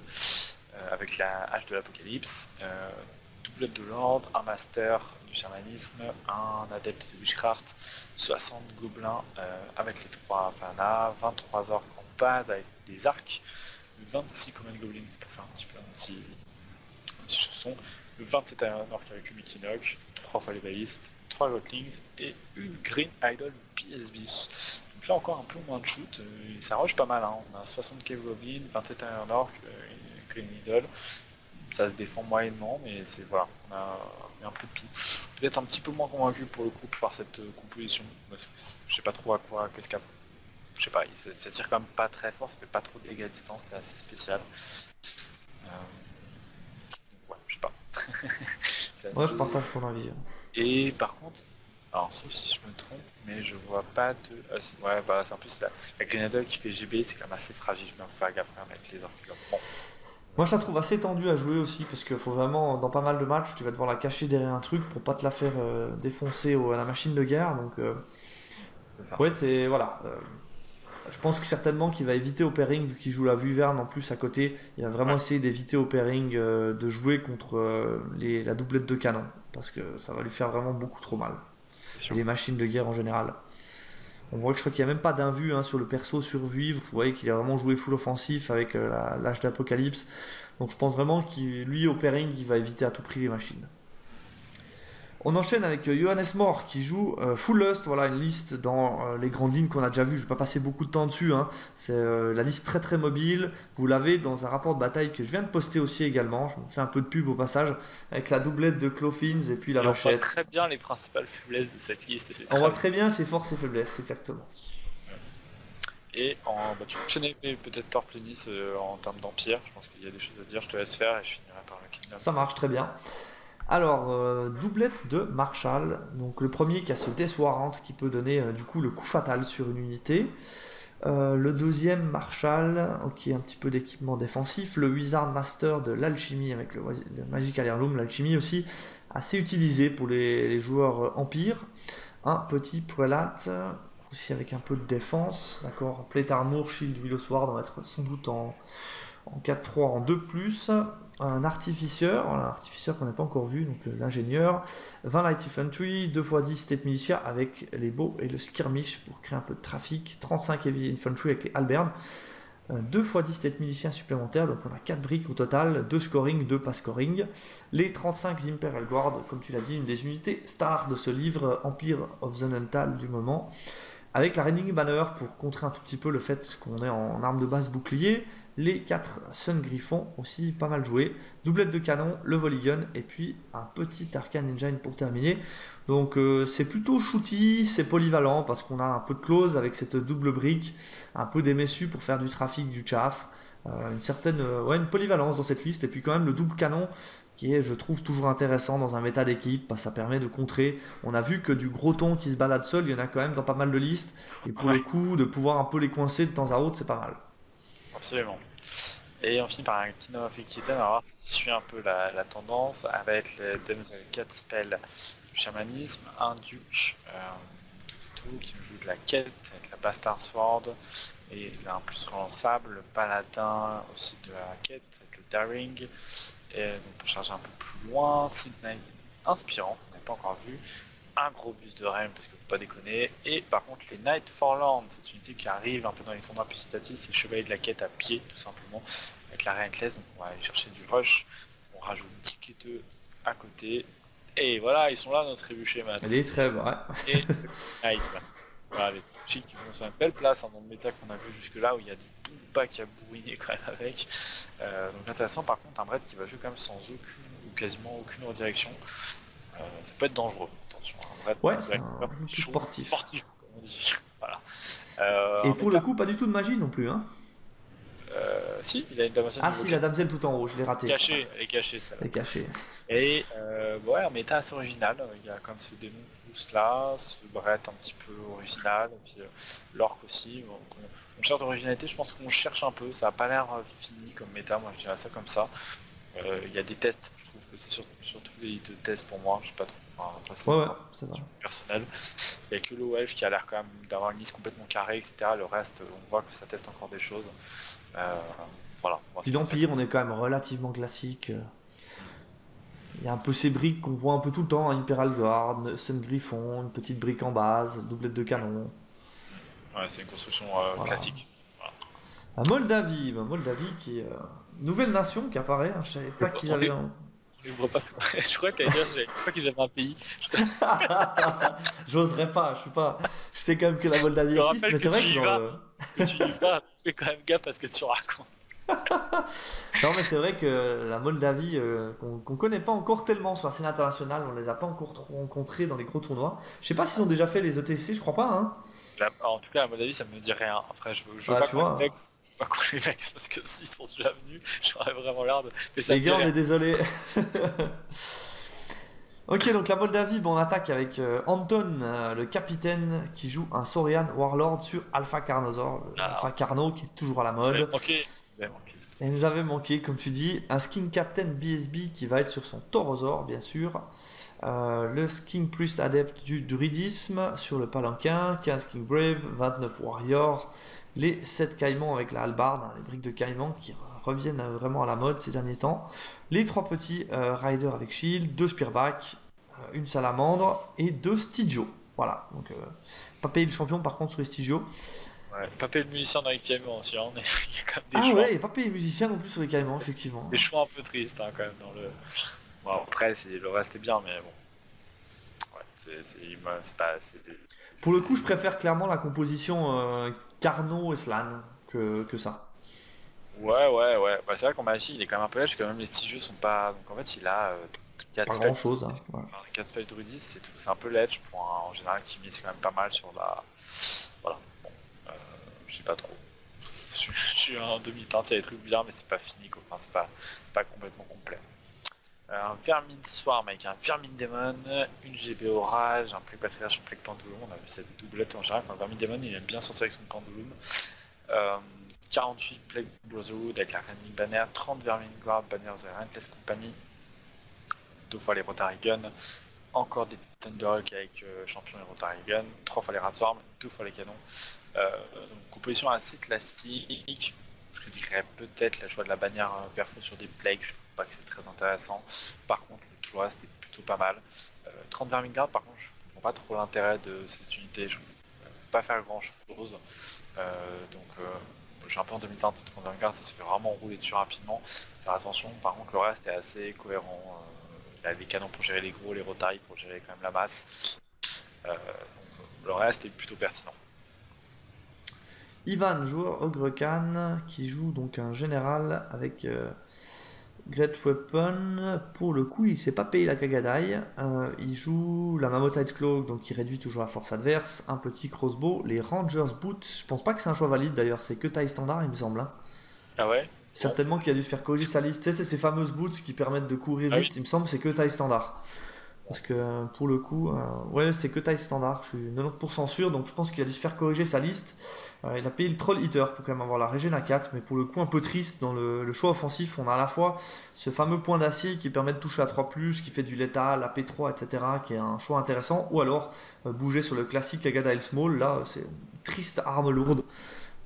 euh, avec la hache de l'apocalypse, doublette de Lord, un Master du chamanisme, un adepte de Witchcraft, 60 gobelins avec les 3 Fana, 23 orques en base avec des arcs, 26 Common Goblins pour faire un petit peu un petit, un le 27 Iron avec une Mickey 3 fois les balistes, 3 Gotlings et une Green Idol PSB. Donc là encore un peu moins de shoot, euh, ça rush pas mal, hein. on a 60 Cave Goblin, 27 Iron Orc, euh, Green Idol. Ça se défend moyennement, mais c'est voilà, on a, un peu de tout. Peut-être un petit peu moins convaincu pour le coup par cette euh, composition. Je sais pas trop à quoi, qu'est-ce qu'il Je sais pas, ça, tire quand même pas très fort, ça fait pas trop de dégâts à distance, c'est assez spécial. ouais, je sais pas. Moi, je partage ton avis. Hein. Et par contre, alors sauf si je me trompe, mais je vois pas de... Euh, ouais, bah c'est en plus la, la qui fait GB, c'est quand même assez fragile, je me fais gaffe avec les orques. Bon. Moi je la trouve assez tendue à jouer aussi, parce qu'il faut vraiment, dans pas mal de matchs, tu vas devoir la cacher derrière un truc pour pas te la faire euh, défoncer à la machine de guerre, donc... Euh... Ouais, c'est... Voilà. Euh, je pense que certainement qu'il va éviter au pairing, vu qu'il joue la Vuverne en plus à côté. Il va vraiment essayer d'éviter au pairing de jouer contre les, la doublette de canon, parce que ça va lui faire vraiment beaucoup trop mal les machines de guerre en général. On voit que je crois qu'il n'y a même pas d'invue hein, sur le perso survivre. Vous voyez qu'il a vraiment joué full offensif avec euh, l'âge d'Apocalypse. Donc je pense vraiment qu'il lui au pairing il va éviter à tout prix les machines. On enchaîne avec euh, Johannes Moore qui joue euh, Full Lust, voilà une liste dans euh, les grandes lignes qu'on a déjà vu, je vais pas passer beaucoup de temps dessus, hein. c'est la liste très très mobile, vous l'avez dans un rapport de bataille que je viens de poster aussi également, je me fais un peu de pub au passage, avec la doublette de Clofins et puis la machette. On voit très bien les principales faiblesses de cette liste. on voit très bien ses forces et faiblesses, exactement. Et en, bah, tu peut-être Torplénis en termes d'empire, je pense qu'il y a des choses à dire, je te laisse faire et je finirai par le kidnap. Ça marche très bien. Alors, euh, doublette de Marshall. Donc le premier qui a ce Death qui peut donner euh, du coup le coup fatal sur une unité. Euh, le deuxième Marshall, qui est un petit peu d'équipement défensif. Le Wizard Master de l'alchimie avec le, Magical Heirloom. L'alchimie aussi assez utilisée pour les, joueurs Empire. Un petit prélate aussi avec un peu de défense. D'accord Plate Armor, Shield, Willow Sword, on va être sans doute en, en 4-3 en 2+ un artificieur, un artificieur qu'on n'a pas encore vu, donc euh, l'ingénieur, 20 light infantry, 2 x 10 state militia avec les bows et le skirmish pour créer un peu de trafic, 35 heavy infantry avec les halberds, 2 x 10 state miliciens supplémentaires, donc on a 4 briques au total, 2 scoring, 2 pas scoring, les 35 Imperial Guard, comme tu l'as dit, une des unités stars de ce livre Empire of the Nantal du moment, avec la Raining Banner pour contrer un tout petit peu le fait qu'on est en arme de base bouclier, les 4 Sun Griffon aussi pas mal joué, doublette de canon, le Volleygun et puis un petit Arcane Engine pour terminer. Donc euh, c'est plutôt shooty, c'est polyvalent parce qu'on a un peu de close avec cette double brique, un peu d'émessu pour faire du trafic, du chaff, euh, une certaine euh, ouais, une polyvalence dans cette liste et puis quand même le double canon qui est je trouve toujours intéressant dans un méta d'équipe, parce que ça permet de contrer. On a vu que du gros ton qui se balade seul, il y en a quand même dans pas mal de listes et pour le coup de pouvoir un peu les coincer de temps à autre, c'est pas mal. Absolument. Et on finit par un Kingdom of va voir si suit un peu la, tendance, avec les 4 spells du chamanisme, un duc, euh, qui joue de la quête avec la Bastard Sword, et un plus relançable, le Paladin aussi de la quête avec le Daring, et donc pour charger un peu plus loin, Sydney inspirant, on n'a pas encore vu, un gros bus de Realm parce que pas déconner, et par contre les Night Forlorn, c'est une unité qui arrive un peu dans les tournois petit à petit, c'est Chevalier de la quête à pied tout simplement, avec la Relentless, donc on va aller chercher du rush, on rajoute 10 quêteux à côté, et voilà, ils sont là notre trébuchet maintenant. Les trêves, ouais. Et Night, voilà, les chics qui vont sur une belle place hein, dans le méta qu'on a vu jusque là où il y a du pas qui a bourriné quand même avec. Euh, donc intéressant par contre un bread qui va jouer quand même sans aucune ou quasiment aucune redirection. Ça peut être dangereux, attention. Un bread, Ouais, c'est sportif. sportif, comme on dit. voilà. Euh, Et pour le coup, pas du tout de magie non plus. Hein. euh, si, il a une damosel Ah si, la damsel tout en haut, je l'ai raté. cachée, elle est cachée ça. Elle est cachée. Et euh, ouais, un méta assez original, il y a comme ce démon plus là, ce Brett un petit peu original, et puis euh, l'orc aussi. Donc, on, on cherche d'originalité, je pense qu'on cherche un peu, ça a pas l'air fini comme méta, moi je dirais ça comme ça. Il y a des tests, c'est sur- surtout des de tests pour moi, je sais pas trop. Enfin, après, c'est Ouais, ouais, va. personnel. Il n'y a que le Elf qui a l'air quand même d'avoir une liste complètement carrée, etc. Le reste, on voit que ça teste encore des choses. Euh, voilà. Puis c'est l'Empire, on est quand même relativement classique. Il y a un peu ces briques qu'on voit un peu tout le temps, hein, Imperial Guard, Sun Griffon, une petite brique en base, doublette de canon. Ouais, c'est une construction euh, Voilà. classique. La Moldavie, bah, Moldavie qui est euh, nouvelle nation qui apparaît, hein, je savais pas qu'ils avaient un... Je vois pas. Je crois je pas qu'ils avaient un pays. J'oserais pas, je suis pas... Je sais quand même que la Moldavie existe, mais c'est que vrai tu que... vas. Que tu fais quand même gaffe à ce que tu racontes. Non mais c'est vrai que la Moldavie, euh, qu'on qu'on connaît pas encore tellement sur la scène internationale, on les a pas encore trop rencontrés dans les gros tournois. Je sais pas s'ils ont déjà fait les ETC, je crois pas, hein. Là, en tout cas, à mon avis, ça me dit rien. Après, je veux, je veux Ah, pas tu vois. Pas qu'on les vexe parce que s'ils sont déjà venus, j'aurais vraiment l'air de. Mais ça Les gars, on est désolé. ok, donc la Moldavie, bon, on attaque avec euh, Anton, euh, le capitaine, qui joue un Saurian Warlord sur Alpha Carnosaur, Ah. Alpha Carno, qui est toujours à la mode. manqué. Et nous avait manqué, comme tu dis, un Skin Captain BSB qui va être sur son Taurosaur, bien sûr. Euh, le Skin Priest Adept du Druidisme sur le Palanquin, 15 King Brave, 29 Warrior, les 7 Caïmans avec la hallebarde, hein, les briques de Caïman qui re- reviennent euh, vraiment à la mode ces derniers temps, les 3 petits euh, Riders avec Shield, 2 Spearback, euh, une Salamandre et 2 Stygios. Voilà, donc euh, pas payer le champion par contre sur les Stygios. Ouais. Pas payer le musicien dans les camions aussi, hein, mais il y a quand même des Ah choix. ouais, et pas payer musicien non plus sur les Caïmans, effectivement. Des choix un peu tristes hein, quand même dans le. Bon, après, le reste est bien, mais bon. Ouais, c'est pas. Pour le coup, je préfère clairement la composition euh, Carnot et Slan que, que ça. Ouais, ouais, ouais. Bah, c'est vrai qu'en magie, il est quand même un peu lèche, quand même les petits jeux sont pas. Donc en fait, il a 4 Pas grand chose. Hein, voilà. 4 spells c'est tout. C'est un peu ledge pour un, en général qui mise quand même pas mal sur la. Voilà. Bon. Euh, je sais pas trop. Je, suis en demi-teinte, il y a des trucs bien, mais c'est pas fini quoi. Enfin, c'est pas, pas complètement complet. Euh, un Vermine Swarm avec un Vermine Demon, une GB Orage, un Plague Patriarche, un Plague Pendulum. On a vu cette doublette en général. Un Vermine Demon, il aime bien sortir avec son Pendulum. Euh, 48 Plague Brotherhood avec la Renning Banner, 30 Vermine Guard, Banner of the Relentless Company, deux fois les Rotary Gun, encore des Thunderhawk avec euh, champion et Rotary Gun, trois fois les Rapstorm, deux fois les canons. Euh, donc, composition assez classique. Je critiquerais peut-être le choix de la bannière euh, perfo sur des plagues, pas que c'est très intéressant. Par contre, tout le reste est plutôt pas mal. Euh, 30 Vermine Guard, par contre, je comprends pas trop l'intérêt de cette unité, je ne pas faire grand chose. donc euh, je suis un peu en demi-teinte, 30 Vermine Guard, ça se fait vraiment rouler dessus rapidement. Faire attention, par contre le reste est assez cohérent. Euh, il a les canons pour gérer les gros, les rotailles pour gérer quand même la masse. Euh, donc, le reste est plutôt pertinent. Ivan, joueur Ogre Khan, qui joue donc un général avec euh, Great Weapon. Pour le coup, il s'est pas payé la Kagadai. Euh, il joue la Mammothite Claw, donc qui réduit toujours la force adverse. Un petit crossbow. Les Rangers Boots, je pense pas que c'est un choix valide d'ailleurs, c'est que taille standard, il me semble. hein. Ah ouais? Certainement qu'il a dû se faire corriger sa liste. Tu sais, c'est ces fameuses boots qui permettent de courir Ah vite, il me semble, c'est que taille standard. Parce que pour le coup, euh, ouais, c'est que taille standard, je suis 90% sûr, donc je pense qu'il a dû se faire corriger sa liste. Euh, il a payé le Troll Eater pour quand même avoir la Regina 4, mais pour le coup un peu triste dans le, choix offensif, on a à la fois ce fameux point d'acier qui permet de toucher à 3+, qui fait du létal, la P3, etc., qui est un choix intéressant, ou alors euh, bouger sur le classique Agada Small, là c'est une triste arme lourde.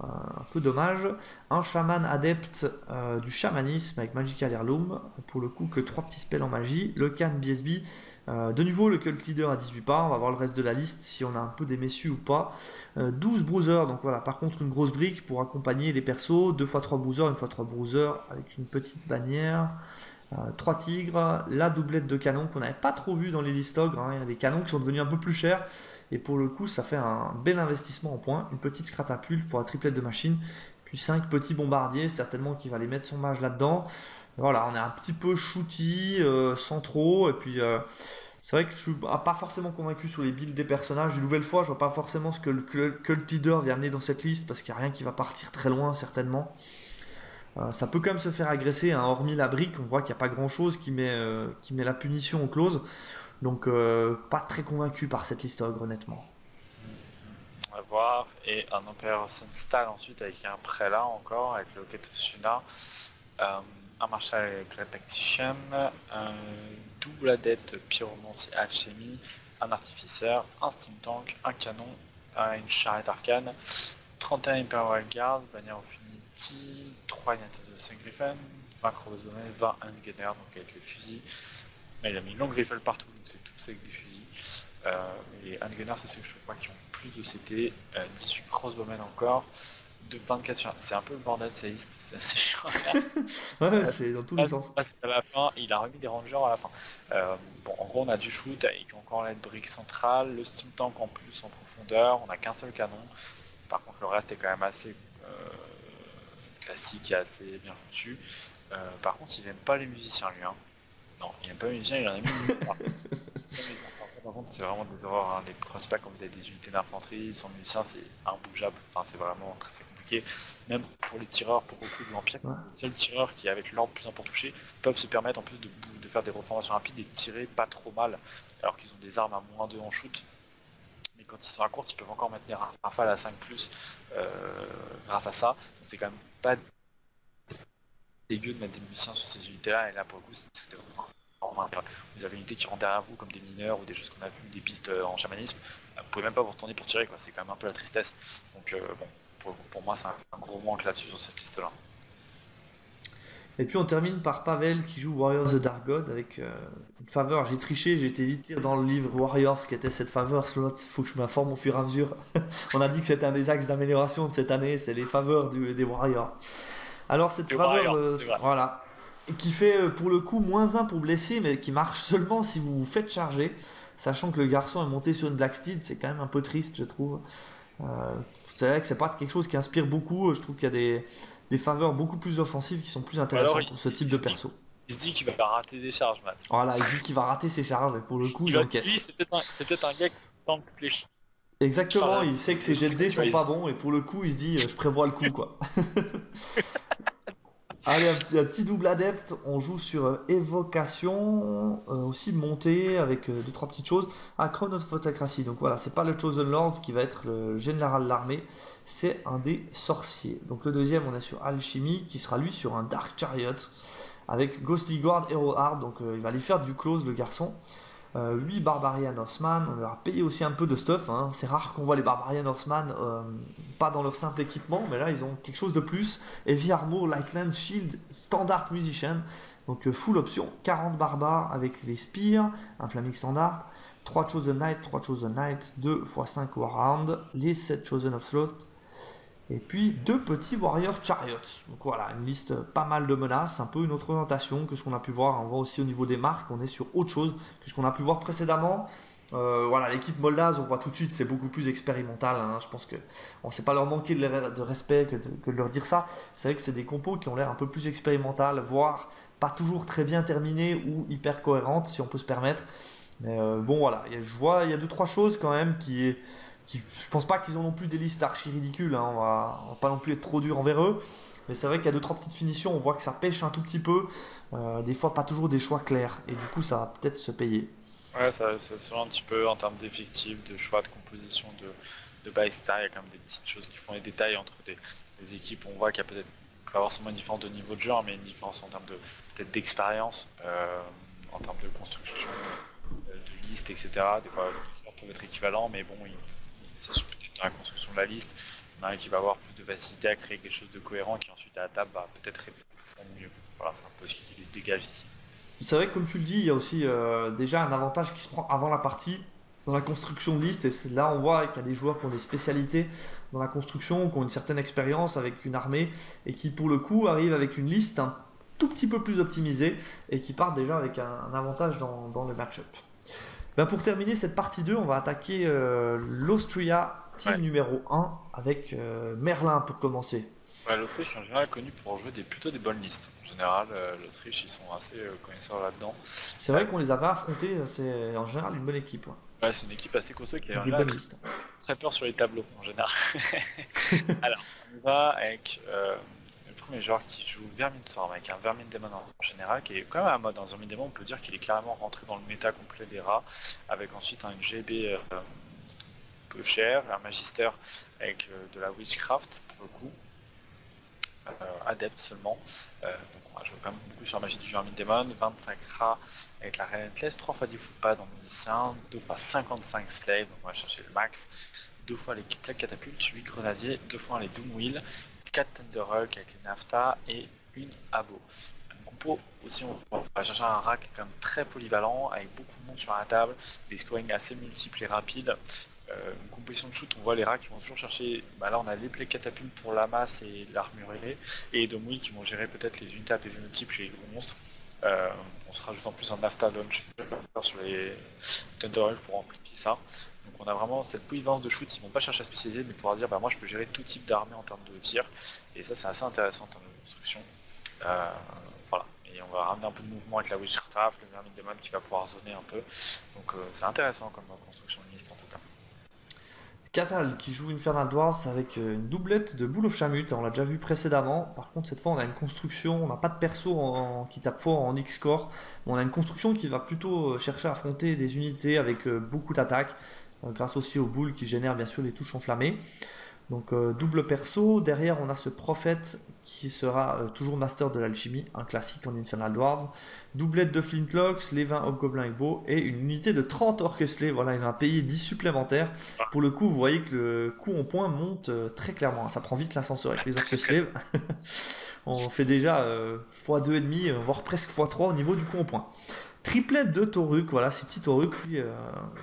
Euh, un peu dommage. Un chaman adepte euh, du chamanisme avec Magical Heirloom, pour le coup que trois petits spells en magie. Le Can BSB, euh, de nouveau le Cult Leader à 18 pas, on va voir le reste de la liste si on a un peu des messieurs ou pas. 12 bruisers, donc voilà, par contre une grosse brique pour accompagner les persos, 2 x 3 bruisers, 1 x 3 bruisers avec une petite bannière. 3 tigres, la doublette de canon qu'on n'avait pas trop vu dans les listogres, hein. il y a des canons qui sont devenus un peu plus chers, et pour le coup, ça fait un bel investissement en points. Une petite scratapulte pour la triplette de machine. Puis 5 petits bombardiers, certainement qu'il va les mettre son mage là-dedans. Voilà, on est un petit peu shooty, euh, sans trop. Et puis, euh, c'est vrai que je suis pas forcément convaincu sur les builds des personnages. Une nouvelle fois, je vois pas forcément ce que le Cult Leader vient amener dans cette liste, parce qu'il n'y a rien qui va partir très loin, certainement. Euh, ça peut quand même se faire agresser, hein, hormis la brique, on voit qu'il n'y a pas grand chose qui met, qui met la punition en close. Donc, pas très convaincu par cette liste honnêtement. On va voir. Et un Emperor Sunstal ensuite avec un prélat encore, avec le Ketosuna. Un Marshal Great Tactician, un double adepte pyromancie alchimie, un artificeur, un steam tank, un canon, une charrette arcane, 31 Imperial Guard, bannière Infinity, 3 United de Sun Griffin, 20 Crozonnet, 20 Gunner, donc avec les fusils, il a mis longue rifle partout, donc c'est tout avec des fusils. Euh, et Gunner, c'est ceux que je trouve qui ont plus de CT. 18 crossbowmen encore. De 24 sur... C'est un peu le bordel, ça c'est assez chiant. ouais, c'est dans tous les sens. à la fin, il a remis des rangers à la fin. Euh, bon, en gros, on a du shoot avec encore la brique centrale, le steam tank en plus en profondeur, on a qu'un seul canon. Par contre, le reste est quand même assez euh, classique et assez bien foutu. par contre, il n'aime pas les musiciens, lui. Hein. Non, il a pas musicien, il en a mis une. Par contre, c'est vraiment des horreurs. Hein. Les prospects, quand vous avez des unités d'infanterie, sans musicien, c'est imbougeable. Enfin, c'est vraiment très, très compliqué. Même pour les tireurs, pour beaucoup de l'Empire, les seuls tireurs qui, avec l'ordre plus important touché, peuvent se permettre en plus de, de faire des reformations rapides et de tirer pas trop mal, alors qu'ils ont des armes à moins 2 en shoot. Mais quand ils sont à courte, ils peuvent encore maintenir un rafale à 5 euh, grâce à ça. c'est quand même pas dégueu de mettre des musiciens sur ces unités-là, et là pour le coup c'était vraiment vous avez une unité qui rentre derrière vous comme des mineurs ou des choses qu'on a vu, des pistes en chamanisme, vous pouvez même pas vous retourner pour tirer, quoi. c'est quand même un peu la tristesse. Donc euh, bon, pour, moi c'est un, gros manque là-dessus sur cette liste-là. Et puis on termine par Pavel qui joue Warriors of Dark God avec euh, une faveur. J'ai triché, j'ai été vite lire dans le livre Warriors qui était cette faveur slot. Faut que je m'informe au fur et à mesure. on a dit que c'était un des axes d'amélioration de cette année, c'est les faveurs des Warriors. Alors cette faveur, voilà, qui fait euh, pour le coup moins 1 pour blesser, mais qui marche seulement si vous vous faites charger. Sachant que le garçon est monté sur une Black Steed, c'est quand même un peu triste, je trouve. Euh, c'est vrai que c'est pas quelque chose qui inspire beaucoup. Je trouve qu'il y a des, des, faveurs beaucoup plus offensives qui sont plus intéressantes pour ce type de perso. Il se dit qu'il va rater des charges, Matt. Voilà, il dit qu'il va rater ses charges, et pour le coup, il, encaisse. C'est peut-être un, gars qui tente les Exactement, il sait que ses jets de dés sont pas bons, et pour le coup, il se dit, je prévois le coup, quoi. Allez, un petit, double adepte. On joue sur euh, évocation, euh, aussi montée avec euh, deux trois petites choses. Un chrono de photocratie. Donc voilà, c'est pas le Chosen Lord qui va être le général de l'armée, c'est un des sorciers. Donc le deuxième, on est sur Alchimie qui sera lui sur un Dark Chariot avec Ghostly Guard Hero Hard. Donc il va aller faire du close le garçon. 8 euh, Barbarian Horseman, on leur a payé aussi un peu de stuff, hein. c'est rare qu'on voit les Barbarian Horseman euh, pas dans leur simple équipement, mais là ils ont quelque chose de plus, Heavy Armor, Lightland, Shield, Standard Musician, donc euh, full option, 40 barbares avec les spears, un flaming standard, 3 Chosen Knight, 3 Chosen Knight, 2 x 5 Warhound, les 7 Chosen of Slot, et puis deux petits Warrior Chariots. Donc voilà, une liste pas mal de menaces, un peu une autre orientation que ce qu'on a pu voir. On voit aussi au niveau des marques, on est sur autre chose que ce qu'on a pu voir précédemment. Euh, voilà, l'équipe Moldaz, on voit tout de suite, c'est beaucoup plus expérimental. Hein. Je pense que on ne sait pas leur manquer de, respect que de, leur dire ça. C'est vrai que c'est des compos qui ont l'air un peu plus expérimentales, voire pas toujours très bien terminées ou hyper cohérentes, si on peut se permettre. Euh, bon, voilà, je vois, il y a deux trois choses quand même qui je pense pas qu'ils ont non plus des listes archi ridicules, hein. on, va, va pas non plus être trop dur envers eux. Mais c'est vrai qu'il y a deux trois petites finitions, on voit que ça pêche un tout petit peu. Euh, des fois, pas toujours des choix clairs. Et du coup, ça va peut-être se payer. Ouais, ça, ça se un petit peu en termes d'effectifs, de choix de composition, de, de bas, etc. Il y a quand même des petites choses qui font les détails entre des, équipes. On voit qu'il y a peut-être pas forcément une différence de niveau de genre, mais une différence en termes de peut-être d'expérience, euh, en termes de construction, euh, de liste, etc. Des fois, joueurs peuvent être équivalents, mais bon, dans la construction de la liste, il a un qui va avoir plus de facilité à créer quelque chose de cohérent, qui ensuite à la table va peut-être répondre mieux. Voilà, un peu ce qui se dégage ici. C'est vrai que comme tu le dis, il y a aussi euh, déjà un avantage qui se prend avant la partie dans la construction de liste. Et là, on voit qu'il y a des joueurs qui ont des spécialités dans la construction, qui ont une certaine expérience avec une armée et qui, pour le coup, arrivent avec une liste un tout petit peu plus optimisée et qui partent déjà avec un, avantage dans, dans, le match-up. Ben pour terminer cette partie 2, on va attaquer euh, l'Austria team numéro 1 avec euh, Merlin pour commencer. L'Autriche en général est connue pour jouer des, plutôt des bonnes listes. En général, euh, l'Autriche ils sont assez connaisseurs là-dedans. C'est vrai qu'on les avait affrontés, c'est en général une bonne équipe. Ouais, c'est une équipe assez costaud qui a très peur sur les tableaux en général. Alors, on va avec euh, premier joueur qui joue Vermin Storm avec un Vermin Demon en général, qui est quand même un mode. Vermin Demon, on peut dire qu'il est carrément rentré dans le méta complet des rats, avec ensuite un GB euh, peu cher, un Magister avec euh, de la Witchcraft pour le coup. adepte seulement. Je joue quand même beaucoup sur la magie du jeu Armin Demon, 25 rats avec la Relentless, 3 fois 10 pas dans le musicien, 2 fois 55 slaves, donc on va chercher le max, 2 fois les plaques catapultes, 8 grenadiers, 2 fois les Doom Wheel, 4 Thunderhawk avec les Nafta et une Abo. Un compo aussi, on va chercher un rack quand même très polyvalent avec beaucoup de monde sur la table, des scoring assez multiples et rapides, euh, une composition de shoot, on voit les rats qui vont toujours chercher, bah là on a les plaies catapultes pour la masse et l'armurier, et Domui qui vont gérer peut-être les unités à PV multiples et les gros monstres. Euh, on se rajoute en plus un after launch sur les Thunder pour amplifier ça. Donc on a vraiment cette polyvalence de shoot, ils vont pas chercher à spécialiser, mais pouvoir dire bah moi je peux gérer tout type d'armée en termes de tir, et ça c'est assez intéressant en termes de construction. Euh, voilà, et on va ramener un peu de mouvement avec la Witchcraft, le Vermin Demon qui va pouvoir zoner un peu. Donc c'est intéressant comme construction de liste en tout cas. Catal qui joue Infernal Dwarfs avec euh, une doublette de Bull of Shamut, on l'a déjà vu précédemment. Par contre, cette fois, on a une construction, on n'a pas de perso qui tape fort en X-Core, on a une construction qui va plutôt euh, chercher à affronter des unités avec euh, beaucoup d'attaques, grâce aussi aux boules qui génèrent bien sûr les touches enflammées. Donc euh, double perso, derrière on a ce prophète qui sera euh, toujours master de l'alchimie, un classique en Infernal Dwarves, doublette de Flintlocks, les 20 Hobgoblins et Beau, et une unité de 30 Orcheslés, voilà il a payé 10 supplémentaires. Pour le coup vous voyez que le coup en point monte euh, très clairement, ça prend vite l'ascenseur avec les Orcheslés. on fait déjà x2,5, voire presque x3 au niveau du coup en point. Triplette de Toruk, voilà, ces petits Toruk, lui,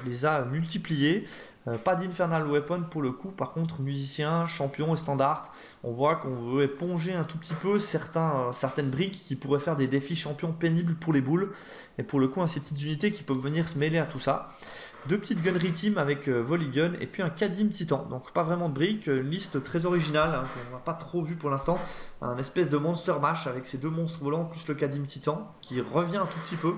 les a multipliés. Euh, pas d'Infernal Weapon pour le coup, par contre, musicien, champion et standard, on voit qu'on veut éponger un tout petit peu euh, certaines briques qui pourraient faire des défis champions pénibles pour les boules. Et pour le coup, hein, ces petites unités qui peuvent venir se mêler à tout ça deux petites gunnery team avec euh, Volleygun et puis un Kadim Titan. Donc pas vraiment de briques, une liste très originale hein, qu'on n'a pas trop vu pour l'instant. Un espèce de monster mash avec ces deux monstres volants plus le Kadim Titan qui revient un tout petit peu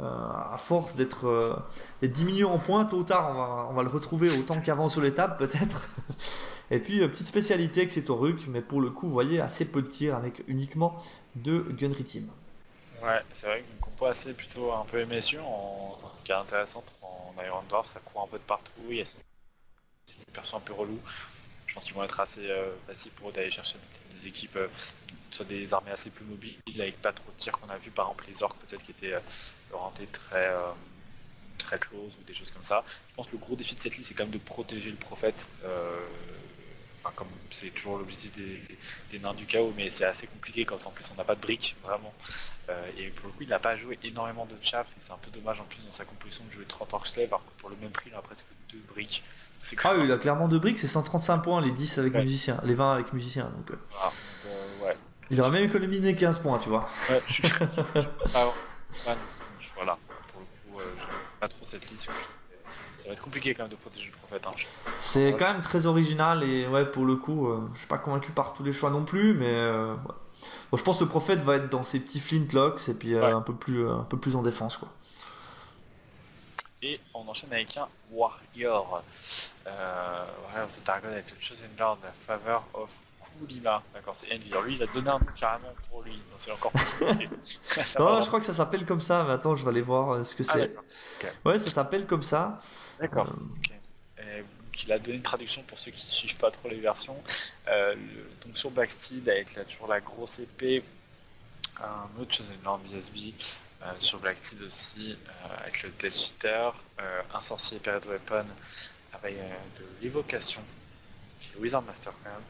euh, à force d'être euh, diminué en points. Tôt ou tard, on va, le retrouver autant qu'avant sur tables peut-être. et puis petite spécialité avec ces Toruk, mais pour le coup, vous voyez assez peu de tirs avec uniquement deux gunnery team. Ouais, c'est vrai qu'une compo assez plutôt un peu MSU en... qui intéressante Iron Dwarf, ça court un peu de partout, il y a des persos un peu relous. Je pense qu'ils vont être assez euh, faciles pour d'aller chercher des équipes, euh, soit des armées assez plus mobiles, avec pas trop de tirs qu'on a vu, par exemple les orques peut-être qui étaient euh, orientés très très close ou des choses comme ça. Je pense que le gros défi de cette liste c'est quand même de protéger le prophète comme c'est toujours l'objectif des, nains du chaos, mais c'est assez compliqué quand en plus on n'a pas de briques, vraiment. Euh, et pour le coup, il n'a pas joué énormément de chaff, et c'est un peu dommage en plus dans sa composition de jouer 30 Orkslave, alors que pour le même prix, il a presque deux briques. Ah oui, il a clairement deux briques, c'est 135 points, les 10 avec musicien, les 20 avec musicien. Donc, euh. ah, euh, ouais. Il aurait même économisé 15 points, tu vois. Ouais, je... ah, voilà, pour le coup, pas trop cette liste. Ça va être compliqué quand même de protéger le prophète. Hein. C'est quand même très original et ouais, pour le coup, euh, je suis pas convaincu par tous les choix non plus, mais euh, je pense que le prophète va être dans ses petits flintlocks et puis euh, un, peu plus, un peu plus en défense. quoi. Et on enchaîne avec un Warrior. Warrior of the Targon avec le Chosen Lord, Favor of Lima D'accord, c'est Envir. Lui, il a donné un nom carrément pour lui. C'est encore plus Non, je crois que ça s'appelle comme ça, mais attends, je vais aller voir euh, ce que Ah, c'est. ouais, ça s'appelle comme ça. D'accord. Euh, il a donné une traduction pour ceux qui ne suivent pas trop les versions. Euh, le- donc sur Backsteed avec la, toujours la grosse épée, un autre chose énorme BSB. Euh, sur Blacksteed aussi euh, avec le Death Cheater, un sorcier Period Weapon avec de l'évocation, Wizard Master quand même,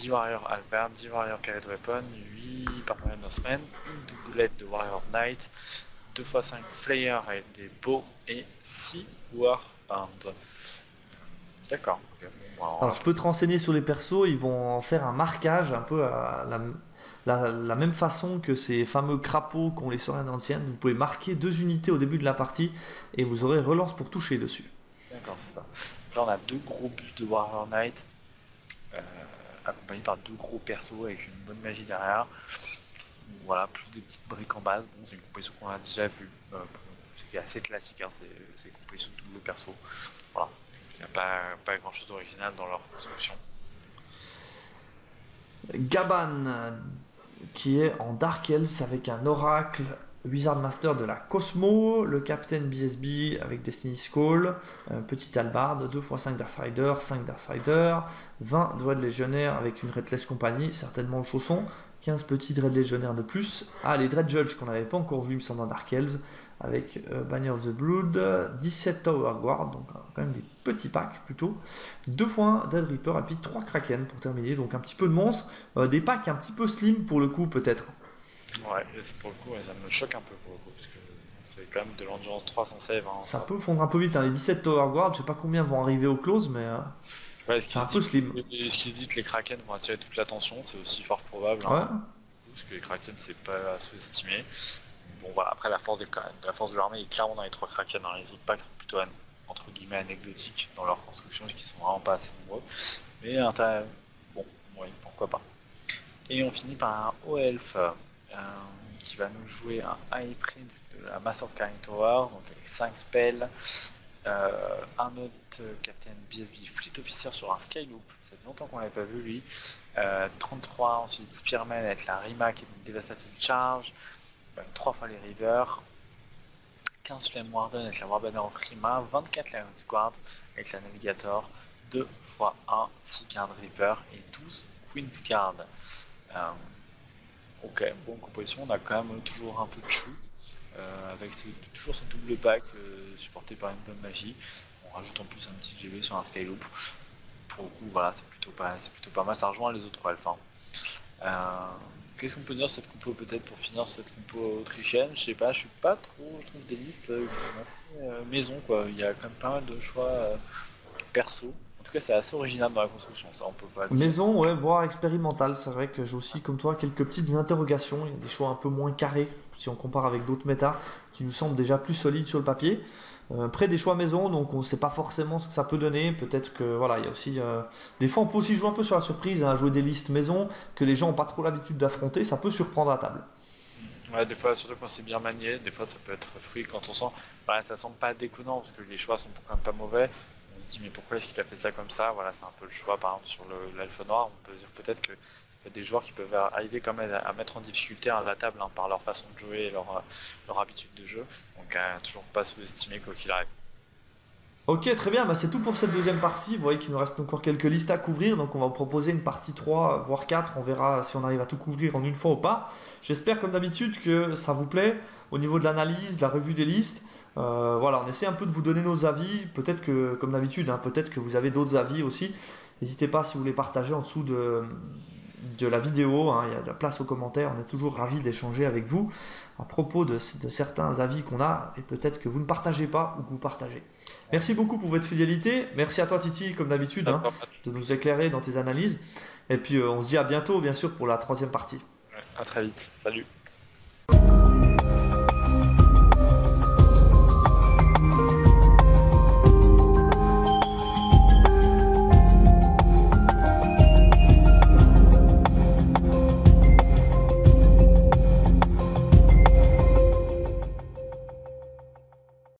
10 Warrior Albert, 10 Warrior Period Weapon, 8 Permanent Norsemen, une doublette de Warrior Knight, 2x5 Flayer avec des beaux et 6 Warbands. D'accord. bon, alors, Alors, je peux te renseigner sur les persos, ils vont en faire un marquage un peu à la, la- la même façon que ces fameux crapauds qu'ont les Sauriens anciennes. Vous pouvez marquer deux unités au début de la partie et vous aurez relance pour toucher dessus. D'accord, c'est ça. Là, on a deux gros bustes de Warrior Knight, accompagnés par deux gros persos avec une bonne magie derrière. Voilà, plus des petites briques en base. Bon, c'est une composition qu'on a déjà vue. Euh, c'est assez classique, hein, c'est composition de tous les persos. Voilà. Il n'y a pas, pas grand chose d'original dans leur construction. Gaban, qui est en Dark Elves avec un oracle Wizard Master de la Cosmo, le Captain BSB avec Destiny's Call, euh, petit albarde, 2x5 Darksider, 5 Darksider, 20 Dread Légionnaire avec une Redless Company, certainement le chausson, 15 petits Dread Légionnaires de plus. Ah, les Dread Judge qu'on n'avait pas encore vu, il me semble, en Dark Elves, avec euh, Banner of the Blood, 17 Tower Guard, donc euh, quand même des petits packs plutôt. 2 fois Dead Reaper et puis 3 Kraken pour terminer, donc un petit peu de monstres, Euh, des packs un petit peu slim pour le coup peut-être. Ouais, c'est pour le coup, ça me choque un peu pour le coup, parce que c'est quand même de l'endurance 300 save. Hein, Ça peut fondre un peu vite, hein. les 17 Tower Guard, je sais pas combien vont arriver au close, mais euh, Ouais, ce c'est un peu slim. et ce qui se dit que les Kraken vont attirer toute l'attention, c'est aussi fort probable. hein. Ouais. parce que les Kraken c'est pas à sous-estimer. Bon voilà, après la force, des, la force de l'armée est clairement dans les trois Kraken, hein. les autres packs sont plutôt an- entre guillemets anecdotiques dans leur construction, qui sont vraiment pas assez nombreux. Mais bon, oui, pourquoi pas. Et on finit par un haut elfe euh, qui va nous jouer un High Prince de la Master of Carrying Tower, donc avec 5 spells, euh, un autre euh, Captain BSB Fleet Officer sur un Skyloop, ça fait longtemps qu'on l'avait pas vu lui. Euh, 33 ensuite Spearman avec la Rima qui est une Devastating Charge, euh, 3 fois les Rivers, 15 Flame Warden avec la Warbanner of Rima, 24 Lion Squad avec la Navigator, 2 fois 1, 6 Guard Reaper et 12 Queen's Guard. Ok, bon composition, on a quand même toujours un peu de shoot, euh, avec toujours ce double pack euh, supporté par une bonne magie. On rajoute en plus un petit GV sur un Skyloop. Pour le coup, voilà, c'est plutôt pas, c'est plutôt pas mal. Ça rejoint les autres hein. Euh, Qu'est-ce qu'on peut dire sur cette compo peut-être pour finir sur cette compo autrichienne? Je sais pas, je suis pas trop, je euh, maison quoi. Il y a quand même pas mal de choix perso. Tout cas, c'est assez original dans la construction. Ça, on peut pas. dire. Maison, ouais, voire expérimental, c'est vrai que j'ai aussi comme toi quelques petites interrogations, il y a des choix un peu moins carrés si on compare avec d'autres méta qui nous semblent déjà plus solides sur le papier. Euh, Après des choix maison, donc on ne sait pas forcément ce que ça peut donner. Peut-être que voilà, il y a aussi euh, des fois on peut aussi jouer un peu sur la surprise, hein, jouer des listes maison que les gens n'ont pas trop l'habitude d'affronter, ça peut surprendre à table. Ouais, des fois, surtout quand c'est bien manié, des fois ça peut être fluide quand on sent. Bah, ça semble pas déconnant parce que les choix sont quand même pas mauvais. Dit mais pourquoi est-ce qu'il a fait ça comme ça? Voilà, c'est un peu le choix par exemple sur l'elfe noir. On peut dire peut-être a des joueurs qui peuvent arriver quand même à, mettre en difficulté à la table hein, par leur façon de jouer et leur, euh, habitude de jeu. Donc euh, toujours pas sous-estimer quoi qu'il arrive. Ok, très bien, bah, c'est tout pour cette deuxième partie. Vous voyez qu'il nous reste encore quelques listes à couvrir, donc on va vous proposer une partie 3, voire 4. On verra si on arrive à tout couvrir en une fois ou pas. J'espère, comme d'habitude, que ça vous plaît au niveau de l'analyse, de la revue des listes. Euh, voilà, on essaie un peu de vous donner nos avis. Peut-être que, comme d'habitude, hein, peut-être que vous avez d'autres avis aussi. N'hésitez pas si vous voulez partager en dessous de, de la vidéo. hein, il y a de la place aux commentaires. On est toujours ravis d'échanger avec vous à propos de, de certains avis qu'on a et peut-être que vous ne partagez pas ou que vous partagez. Merci beaucoup pour votre fidélité. Merci à toi Titi, comme d'habitude, hein, de nous éclairer dans tes analyses. Et puis euh, on se dit à bientôt, bien sûr, pour la troisième partie. ouais, à très vite. Salut.